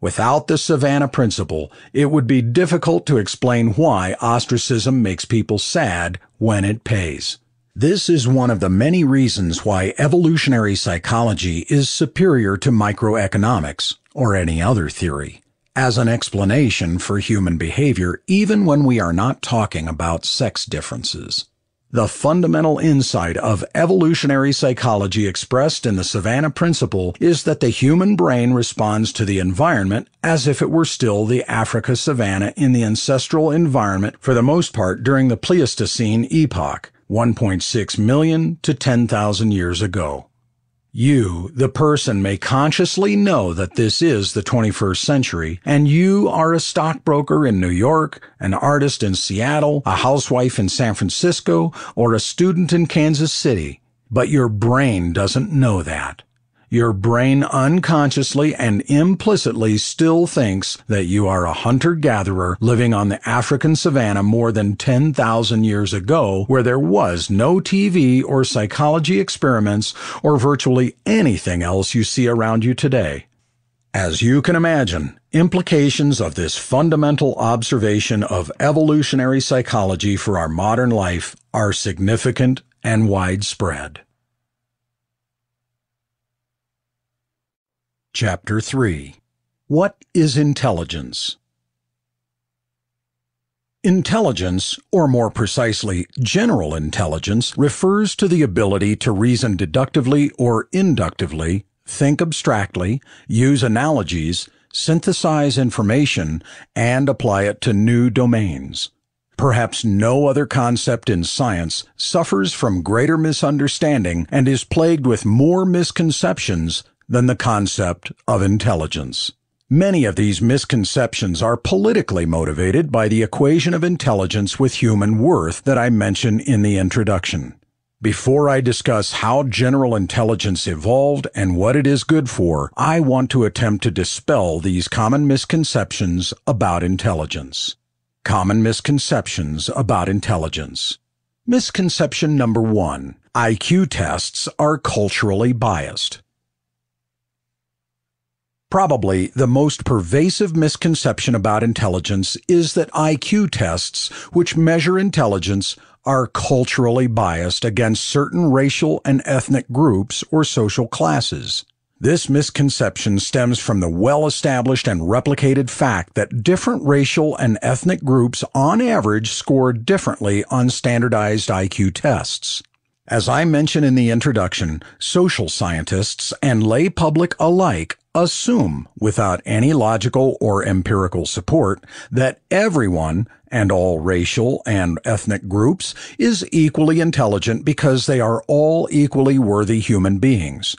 Without the Savanna principle, it would be difficult to explain why ostracism makes people sad when it pays. This is one of the many reasons why evolutionary psychology is superior to microeconomics or any other theory as an explanation for human behavior even when we are not talking about sex differences. The fundamental insight of evolutionary psychology expressed in the Savanna Principle is that the human brain responds to the environment as if it were still the Africa savanna in the ancestral environment for the most part during the Pleistocene epoch 1.6 million to 10,000 years ago. You, the person, may consciously know that this is the 21st century, and you are a stockbroker in New York, an artist in Seattle, a housewife in San Francisco, or a student in Kansas City. But your brain doesn't know that. Your brain unconsciously and implicitly still thinks that you are a hunter gatherer living on the African savannah more than 10,000 years ago, where there was no TV or psychology experiments or virtually anything else you see around you today. As you can imagine, implications of this fundamental observation of evolutionary psychology for our modern life are significant and widespread. Chapter 3 What is Intelligence? Intelligence, or more precisely, general intelligence, refers to the ability to reason deductively or inductively, think abstractly, use analogies, synthesize information, and apply it to new domains. Perhaps no other concept in science suffers from greater misunderstanding and is plagued with more misconceptions than the concept of intelligence. Many of these misconceptions are politically motivated by the equation of intelligence with human worth that I mention in the introduction. Before I discuss how general intelligence evolved and what it is good for, I want to attempt to dispel these common misconceptions about intelligence. Common misconceptions about intelligence. Misconception number one. IQ tests are culturally biased. Probably the most pervasive misconception about intelligence is that IQ tests, which measure intelligence, are culturally biased against certain racial and ethnic groups or social classes. This misconception stems from the well established and replicated fact that different racial and ethnic groups on average score differently on standardized IQ tests. As I mentioned in the introduction, social scientists and lay public alike assume, without any logical or empirical support, that everyone and all racial and ethnic groups is equally intelligent because they are all equally worthy human beings.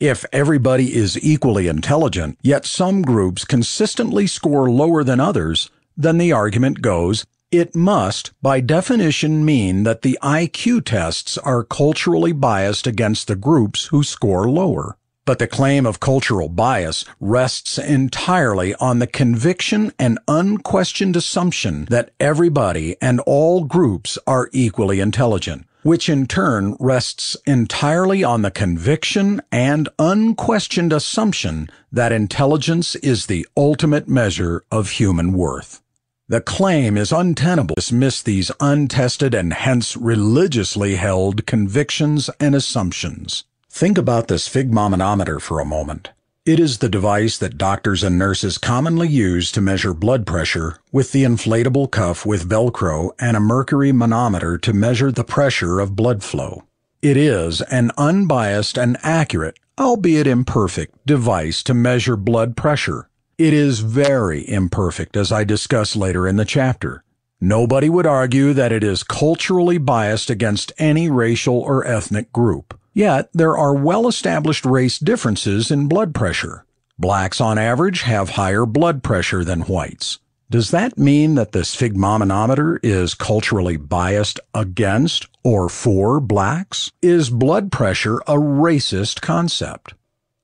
If everybody is equally intelligent, yet some groups consistently score lower than others, then the argument goes it must, by definition, mean that the IQ tests are culturally biased against the groups who score lower. But the claim of cultural bias rests entirely on the conviction and unquestioned assumption that everybody and all groups are equally intelligent, which in turn rests entirely on the conviction and unquestioned assumption that intelligence is the ultimate measure of human worth. The claim is untenable to dismiss these untested and hence religiously held convictions and assumptions. Think about the sphygmomanometer for a moment. It is the device that doctors and nurses commonly use to measure blood pressure with the inflatable cuff with Velcro and a mercury manometer to measure the pressure of blood flow. It is an unbiased and accurate, albeit imperfect, device to measure blood pressure. It is very imperfect, as I discuss later in the chapter. Nobody would argue that it is culturally biased against any racial or ethnic group. Yet, there are well established race differences in blood pressure. Blacks on average have higher blood pressure than whites. Does that mean that the sphygmomanometer is culturally biased against or for blacks? Is blood pressure a racist concept?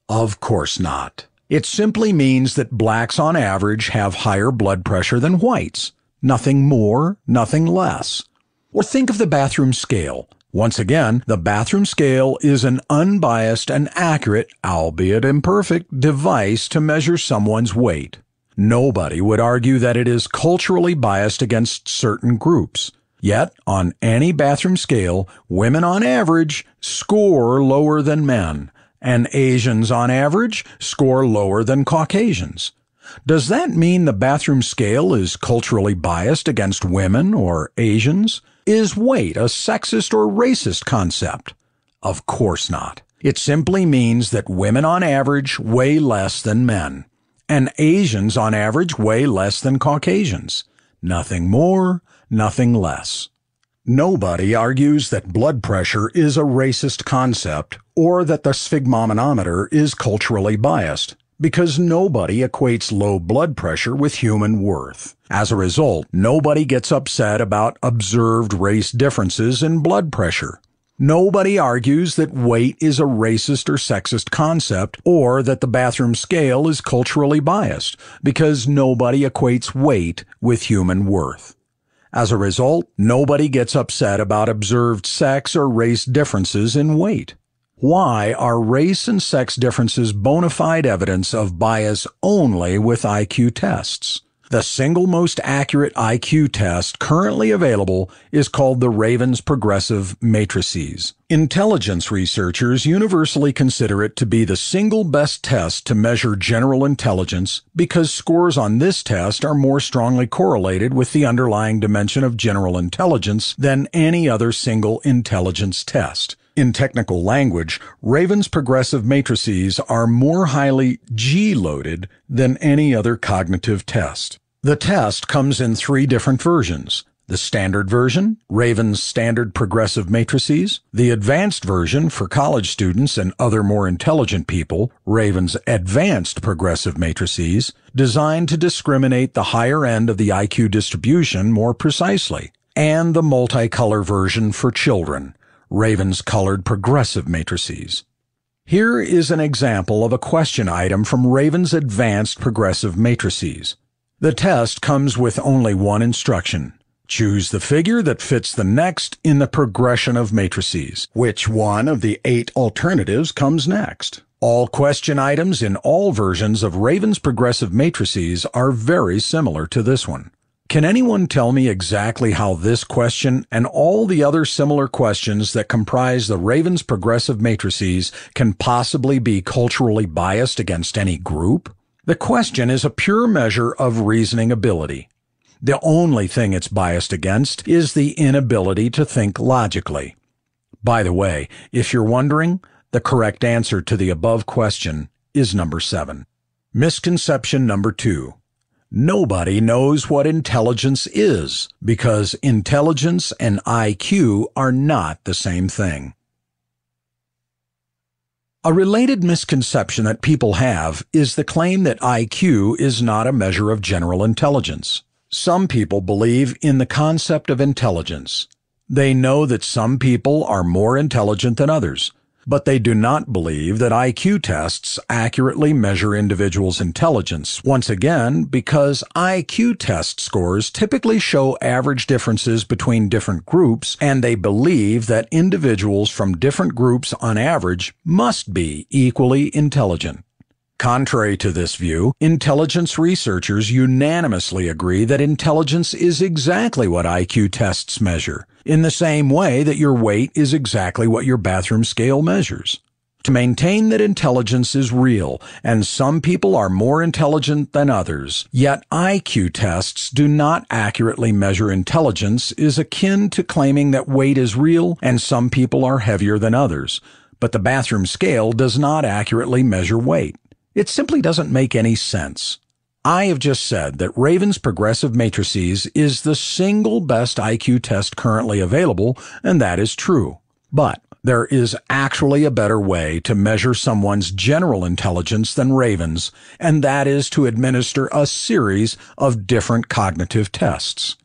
Of course not. It simply means that blacks on average have higher blood pressure than whites. Nothing more, nothing less. Or think of the bathroom scale. Once again, the bathroom scale is an unbiased and accurate, albeit imperfect, device to measure someone's weight. Nobody would argue that it is culturally biased against certain groups. Yet, on any bathroom scale, women on average score lower than men, and Asians on average score lower than Caucasians. Does that mean the bathroom scale is culturally biased against women or Asians? Is weight a sexist or racist concept? Of course not. It simply means that women on average weigh less than men, and Asians on average weigh less than Caucasians. Nothing more, nothing less. Nobody argues that blood pressure is a racist concept or that the sphygmomanometer is culturally biased, because nobody equates low blood pressure with human worth. As a result, nobody gets upset about observed race differences in blood pressure. Nobody argues that weight is a racist or sexist concept or that the bathroom scale is culturally biased, because nobody equates weight with human worth. As a result, nobody gets upset about observed sex or race differences in weight. Why are race and sex differences bona fide evidence of bias only with IQ tests? The single most accurate IQ test currently available is called the Raven's Progressive Matrices. Intelligence researchers universally consider it to be the single best test to measure general intelligence because scores on this test are more strongly correlated with the underlying dimension of general intelligence than any other single intelligence test. In technical language, Raven's progressive matrices are more highly G-loaded than any other cognitive test. The test comes in three different versions. The standard version, Raven's standard progressive matrices, the advanced version for college students and other more intelligent people, Raven's advanced progressive matrices, designed to discriminate the higher end of the IQ distribution more precisely, and the multicolor version for children, Raven's colored progressive matrices. Here is an example of a question item from Raven's advanced progressive matrices. The test comes with only one instruction. Choose the figure that fits the next in the progression of matrices. Which one of the eight alternatives comes next? All question items in all versions of Raven's progressive matrices are very similar to this one. Can anyone tell me exactly how this question and all the other similar questions that comprise the Raven's progressive matrices can possibly be culturally biased against any group? The question is a pure measure of reasoning ability. The only thing it's biased against is the inability to think logically. By the way, if you're wondering, the correct answer to the above question is number seven. Misconception number two. Nobody knows what intelligence is because intelligence and IQ are not the same thing. A related misconception that people have is the claim that IQ is not a measure of general intelligence. Some people believe in the concept of intelligence. They know that some people are more intelligent than others, but they do not believe that IQ tests accurately measure individuals' intelligence, once again, because IQ test scores typically show average differences between different groups, and they believe that individuals from different groups on average must be equally intelligent. Contrary to this view, intelligence researchers unanimously agree that intelligence is exactly what IQ tests measure, in the same way that your weight is exactly what your bathroom scale measures. To maintain that intelligence is real, and some people are more intelligent than others, yet IQ tests do not accurately measure intelligence is akin to claiming that weight is real and some people are heavier than others, but the bathroom scale does not accurately measure weight. It simply doesn't make any sense. I have just said that Raven's progressive matrices is the single best IQ test currently available, and that is true. But there is actually a better way to measure someone's general intelligence than Raven's, and that is to administer a series of different cognitive tests.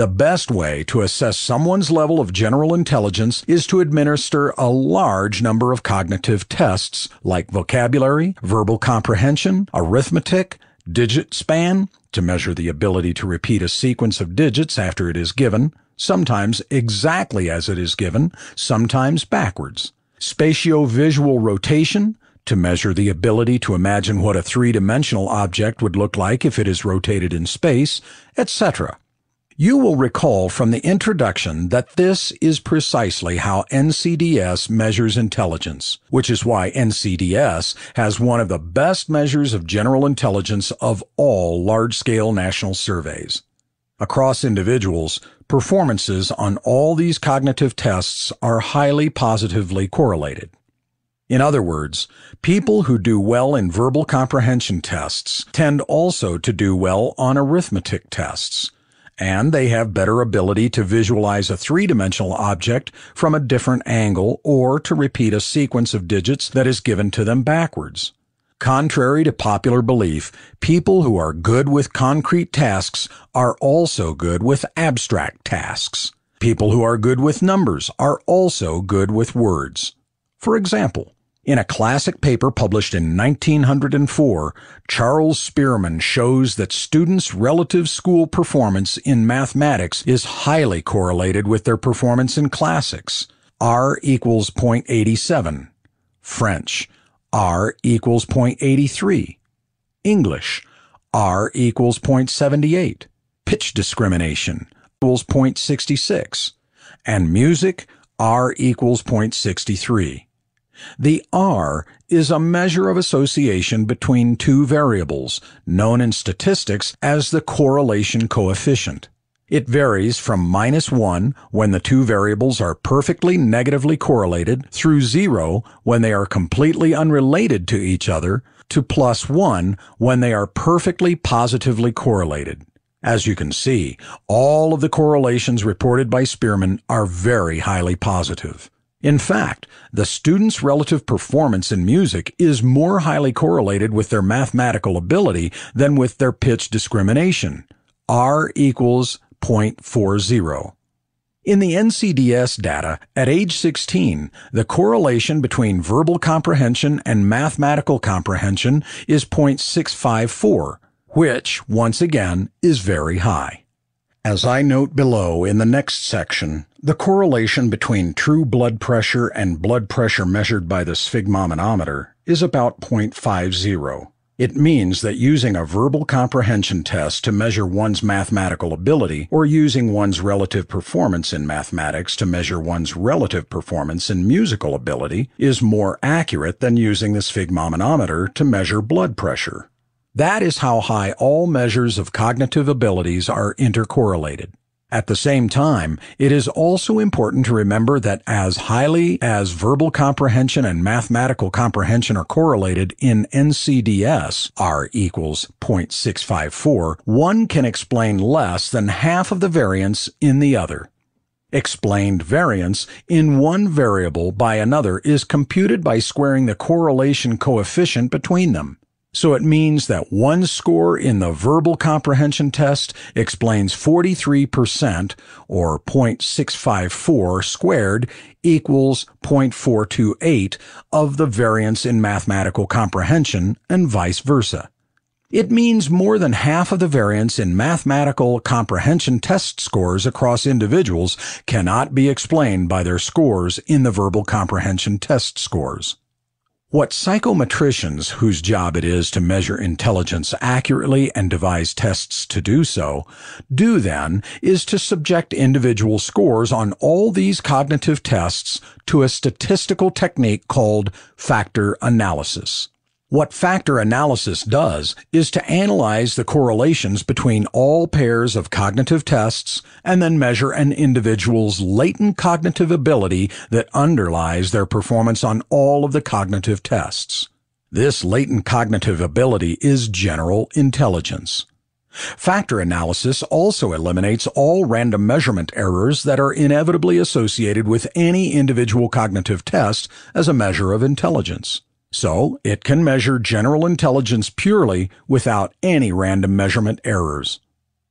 The best way to assess someone's level of general intelligence is to administer a large number of cognitive tests like vocabulary, verbal comprehension, arithmetic, digit span to measure the ability to repeat a sequence of digits after it is given, sometimes exactly as it is given, sometimes backwards. Spatio-visual rotation to measure the ability to imagine what a three-dimensional object would look like if it is rotated in space, etc. You will recall from the introduction that this is precisely how NCDS measures intelligence, which is why NCDS has one of the best measures of general intelligence of all large-scale national surveys. Across individuals, performances on all these cognitive tests are highly positively correlated. In other words, people who do well in verbal comprehension tests tend also to do well on arithmetic tests and they have better ability to visualize a three-dimensional object from a different angle or to repeat a sequence of digits that is given to them backwards. Contrary to popular belief, people who are good with concrete tasks are also good with abstract tasks. People who are good with numbers are also good with words. For example, in a classic paper published in 1904, Charles Spearman shows that students' relative school performance in mathematics is highly correlated with their performance in classics. R equals 0.87. French, R equals 0.83. English, R equals 0.78. Pitch discrimination equals 0.66. And music, R equals 0.63. The R is a measure of association between two variables, known in statistics as the correlation coefficient. It varies from minus 1 when the two variables are perfectly negatively correlated through 0 when they are completely unrelated to each other to plus 1 when they are perfectly positively correlated. As you can see, all of the correlations reported by Spearman are very highly positive. In fact, the student's relative performance in music is more highly correlated with their mathematical ability than with their pitch discrimination. R equals 0.40. In the NCDS data, at age 16, the correlation between verbal comprehension and mathematical comprehension is 0.654, which, once again, is very high. As I note below in the next section, the correlation between true blood pressure and blood pressure measured by the sphygmomanometer is about 0.50. It means that using a verbal comprehension test to measure one's mathematical ability or using one's relative performance in mathematics to measure one's relative performance in musical ability is more accurate than using the sphygmomanometer to measure blood pressure. That is how high all measures of cognitive abilities are intercorrelated. At the same time, it is also important to remember that as highly as verbal comprehension and mathematical comprehension are correlated in NCDS, R equals 0.654, one can explain less than half of the variance in the other. Explained variance in one variable by another is computed by squaring the correlation coefficient between them. So it means that one score in the verbal comprehension test explains 43% or 0.654 squared equals 0.428 of the variance in mathematical comprehension and vice versa. It means more than half of the variance in mathematical comprehension test scores across individuals cannot be explained by their scores in the verbal comprehension test scores. What psychometricians, whose job it is to measure intelligence accurately and devise tests to do so, do then is to subject individual scores on all these cognitive tests to a statistical technique called factor analysis. What factor analysis does is to analyze the correlations between all pairs of cognitive tests and then measure an individual's latent cognitive ability that underlies their performance on all of the cognitive tests. This latent cognitive ability is general intelligence. Factor analysis also eliminates all random measurement errors that are inevitably associated with any individual cognitive test as a measure of intelligence. So it can measure general intelligence purely without any random measurement errors.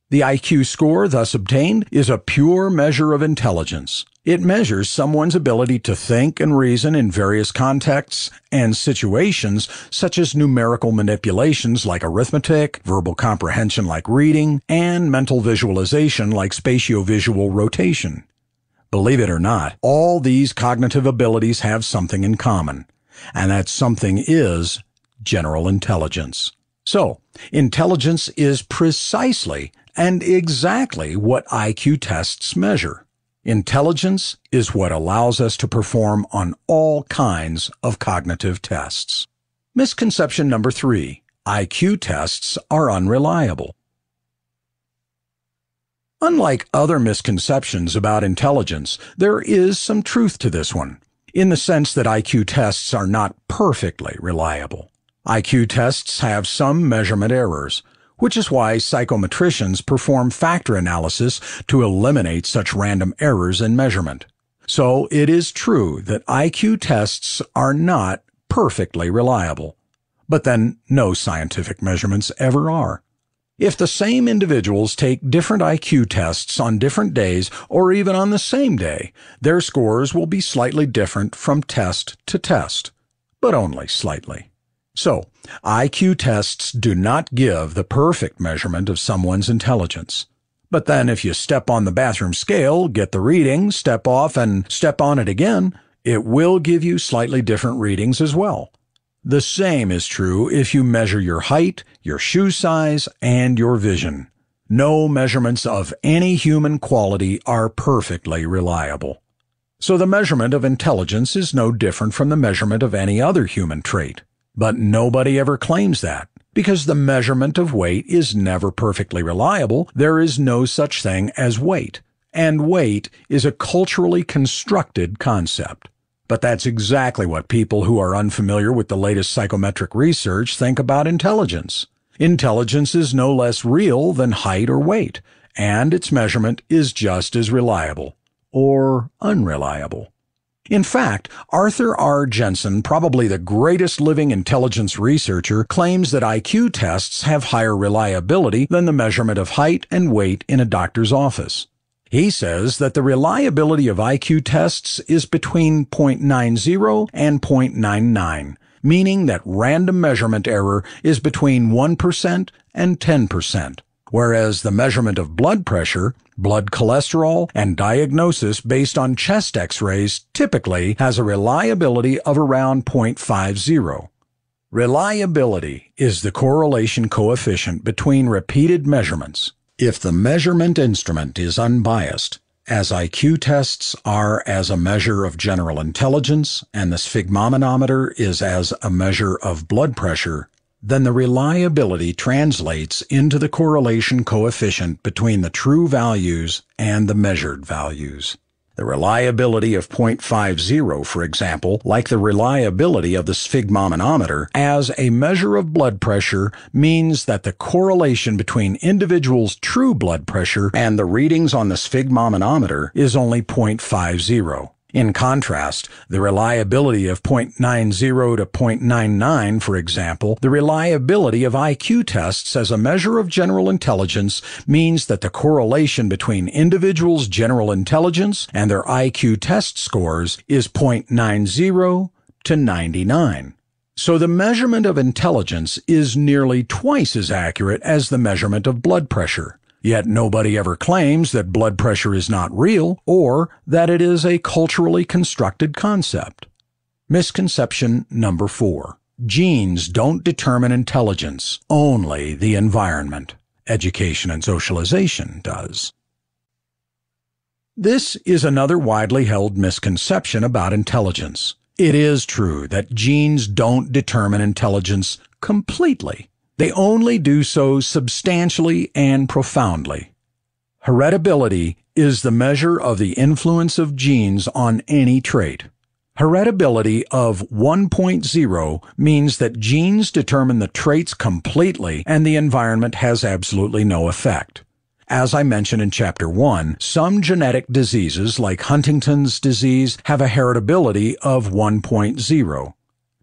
The IQ score thus obtained is a pure measure of intelligence. It measures someone's ability to think and reason in various contexts and situations such as numerical manipulations like arithmetic, verbal comprehension like reading, and mental visualization like spatiovisual rotation. Believe it or not, all these cognitive abilities have something in common and that something is general intelligence. So, intelligence is precisely and exactly what IQ tests measure. Intelligence is what allows us to perform on all kinds of cognitive tests. Misconception number three. IQ tests are unreliable. Unlike other misconceptions about intelligence, there is some truth to this one in the sense that IQ tests are not perfectly reliable. IQ tests have some measurement errors, which is why psychometricians perform factor analysis to eliminate such random errors in measurement. So it is true that IQ tests are not perfectly reliable. But then no scientific measurements ever are. If the same individuals take different IQ tests on different days or even on the same day, their scores will be slightly different from test to test, but only slightly. So, IQ tests do not give the perfect measurement of someone's intelligence. But then if you step on the bathroom scale, get the reading, step off and step on it again, it will give you slightly different readings as well. The same is true if you measure your height, your shoe size, and your vision. No measurements of any human quality are perfectly reliable. So the measurement of intelligence is no different from the measurement of any other human trait. But nobody ever claims that. Because the measurement of weight is never perfectly reliable, there is no such thing as weight. And weight is a culturally constructed concept. But that's exactly what people who are unfamiliar with the latest psychometric research think about intelligence. Intelligence is no less real than height or weight, and its measurement is just as reliable. Or unreliable. In fact, Arthur R. Jensen, probably the greatest living intelligence researcher, claims that IQ tests have higher reliability than the measurement of height and weight in a doctor's office. He says that the reliability of IQ tests is between 0.90 and 0.99, meaning that random measurement error is between 1% and 10% whereas the measurement of blood pressure, blood cholesterol, and diagnosis based on chest x-rays typically has a reliability of around 0.50. Reliability is the correlation coefficient between repeated measurements. If the measurement instrument is unbiased, as IQ tests are as a measure of general intelligence and the sphygmomanometer is as a measure of blood pressure, then the reliability translates into the correlation coefficient between the true values and the measured values. The reliability of 0.50, for example, like the reliability of the sphygmomanometer as a measure of blood pressure means that the correlation between individuals' true blood pressure and the readings on the sphygmomanometer is only 0.50. In contrast, the reliability of 0.90 to 0.99, for example, the reliability of IQ tests as a measure of general intelligence means that the correlation between individuals' general intelligence and their IQ test scores is 0.90 to 99. So the measurement of intelligence is nearly twice as accurate as the measurement of blood pressure. Yet nobody ever claims that blood pressure is not real or that it is a culturally constructed concept. Misconception number four. Genes don't determine intelligence, only the environment. Education and socialization does. This is another widely held misconception about intelligence. It is true that genes don't determine intelligence completely. They only do so substantially and profoundly. Heritability is the measure of the influence of genes on any trait. Heritability of 1.0 means that genes determine the traits completely and the environment has absolutely no effect. As I mentioned in chapter 1, some genetic diseases like Huntington's disease have a heritability of 1.0.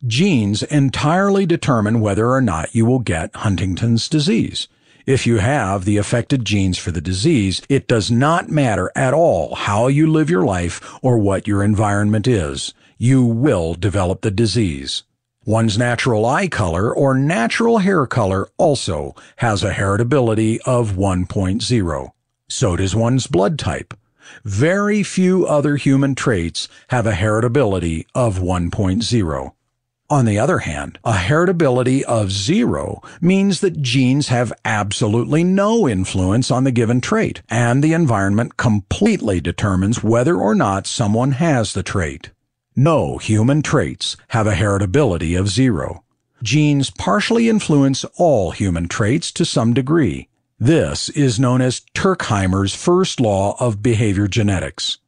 Genes entirely determine whether or not you will get Huntington's disease. If you have the affected genes for the disease, it does not matter at all how you live your life or what your environment is. You will develop the disease. One's natural eye color or natural hair color also has a heritability of 1.0. So does one's blood type. Very few other human traits have a heritability of 1.0. On the other hand, a heritability of zero means that genes have absolutely no influence on the given trait, and the environment completely determines whether or not someone has the trait. No human traits have a heritability of zero. Genes partially influence all human traits to some degree. This is known as Turkheimer's first law of behavior genetics.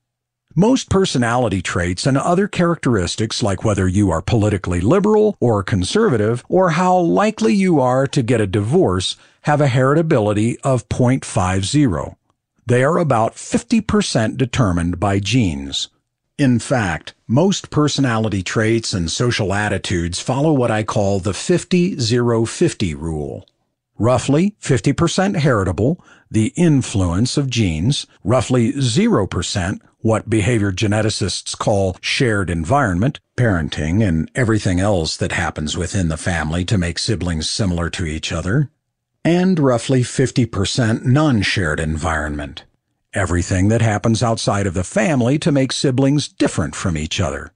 Most personality traits and other characteristics, like whether you are politically liberal or conservative, or how likely you are to get a divorce, have a heritability of 0.50. They are about 50% determined by genes. In fact, most personality traits and social attitudes follow what I call the 50-0-50 rule. Roughly 50% heritable, the influence of genes, roughly 0% what behavior geneticists call shared environment, parenting, and everything else that happens within the family to make siblings similar to each other, and roughly 50% non-shared environment, everything that happens outside of the family to make siblings different from each other.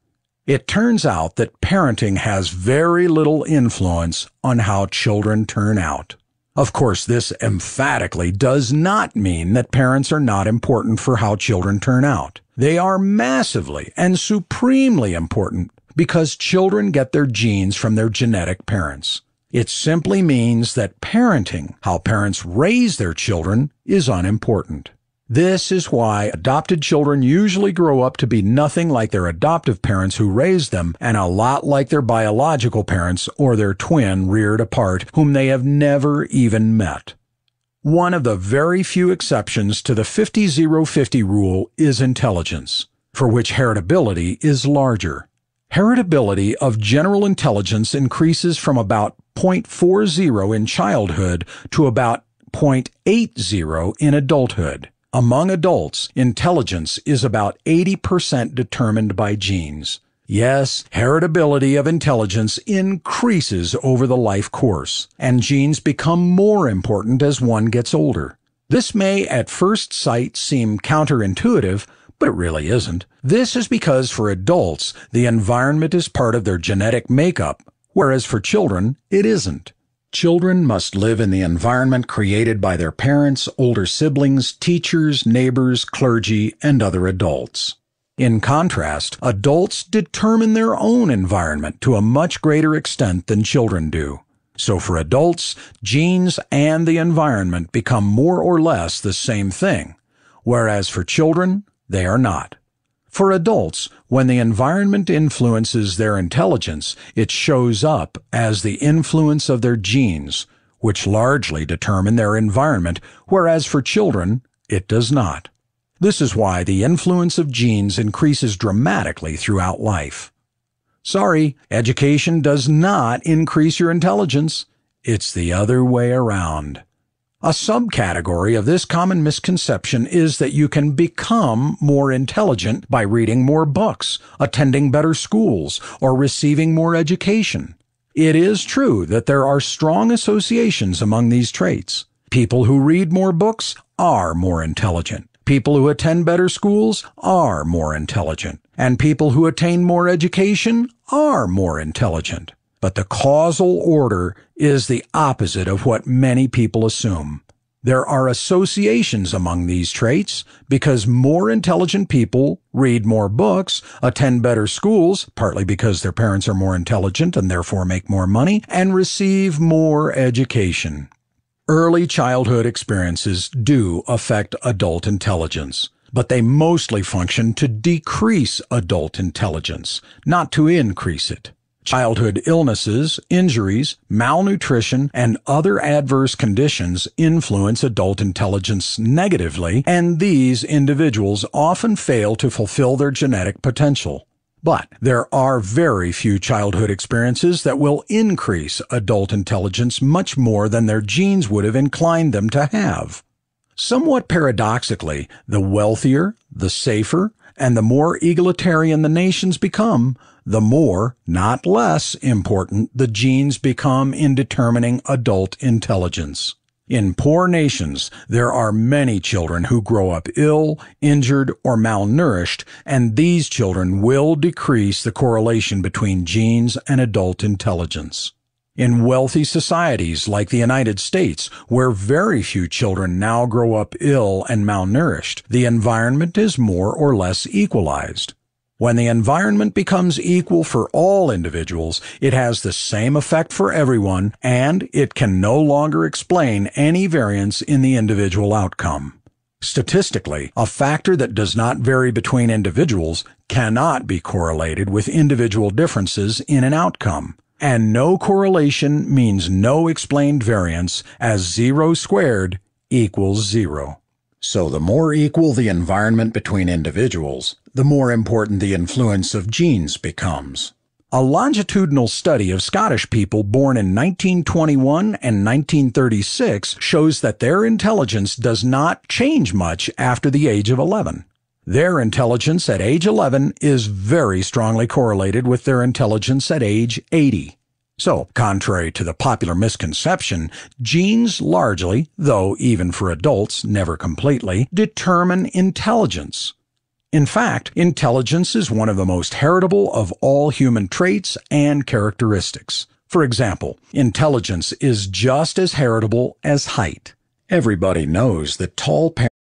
It turns out that parenting has very little influence on how children turn out. Of course, this emphatically does not mean that parents are not important for how children turn out. They are massively and supremely important because children get their genes from their genetic parents. It simply means that parenting, how parents raise their children, is unimportant. This is why adopted children usually grow up to be nothing like their adoptive parents who raised them and a lot like their biological parents or their twin reared apart whom they have never even met. One of the very few exceptions to the 50-0-50 rule is intelligence, for which heritability is larger. Heritability of general intelligence increases from about 0.40 in childhood to about 0.80 in adulthood. Among adults, intelligence is about 80% determined by genes. Yes, heritability of intelligence increases over the life course, and genes become more important as one gets older. This may at first sight seem counterintuitive, but it really isn't. This is because for adults, the environment is part of their genetic makeup, whereas for children, it isn't. Children must live in the environment created by their parents, older siblings, teachers, neighbors, clergy, and other adults. In contrast, adults determine their own environment to a much greater extent than children do. So for adults, genes and the environment become more or less the same thing, whereas for children, they are not. For adults, when the environment influences their intelligence, it shows up as the influence of their genes, which largely determine their environment, whereas for children, it does not. This is why the influence of genes increases dramatically throughout life. Sorry, education does not increase your intelligence. It's the other way around. A subcategory of this common misconception is that you can become more intelligent by reading more books, attending better schools, or receiving more education. It is true that there are strong associations among these traits. People who read more books are more intelligent. People who attend better schools are more intelligent. And people who attain more education are more intelligent. But the causal order is the opposite of what many people assume. There are associations among these traits because more intelligent people read more books, attend better schools, partly because their parents are more intelligent and therefore make more money, and receive more education. Early childhood experiences do affect adult intelligence, but they mostly function to decrease adult intelligence, not to increase it. Childhood illnesses, injuries, malnutrition, and other adverse conditions influence adult intelligence negatively, and these individuals often fail to fulfill their genetic potential. But there are very few childhood experiences that will increase adult intelligence much more than their genes would have inclined them to have. Somewhat paradoxically, the wealthier, the safer, and the more egalitarian the nations become, the more, not less, important the genes become in determining adult intelligence. In poor nations, there are many children who grow up ill, injured, or malnourished, and these children will decrease the correlation between genes and adult intelligence. In wealthy societies like the United States, where very few children now grow up ill and malnourished, the environment is more or less equalized. When the environment becomes equal for all individuals, it has the same effect for everyone, and it can no longer explain any variance in the individual outcome. Statistically, a factor that does not vary between individuals cannot be correlated with individual differences in an outcome. And no correlation means no explained variance, as zero squared equals zero. So the more equal the environment between individuals, the more important the influence of genes becomes. A longitudinal study of Scottish people born in 1921 and 1936 shows that their intelligence does not change much after the age of 11. Their intelligence at age 11 is very strongly correlated with their intelligence at age 80. So, contrary to the popular misconception, genes largely, though even for adults never completely, determine intelligence. In fact, intelligence is one of the most heritable of all human traits and characteristics. For example, intelligence is just as heritable as height. Everybody knows that tall parents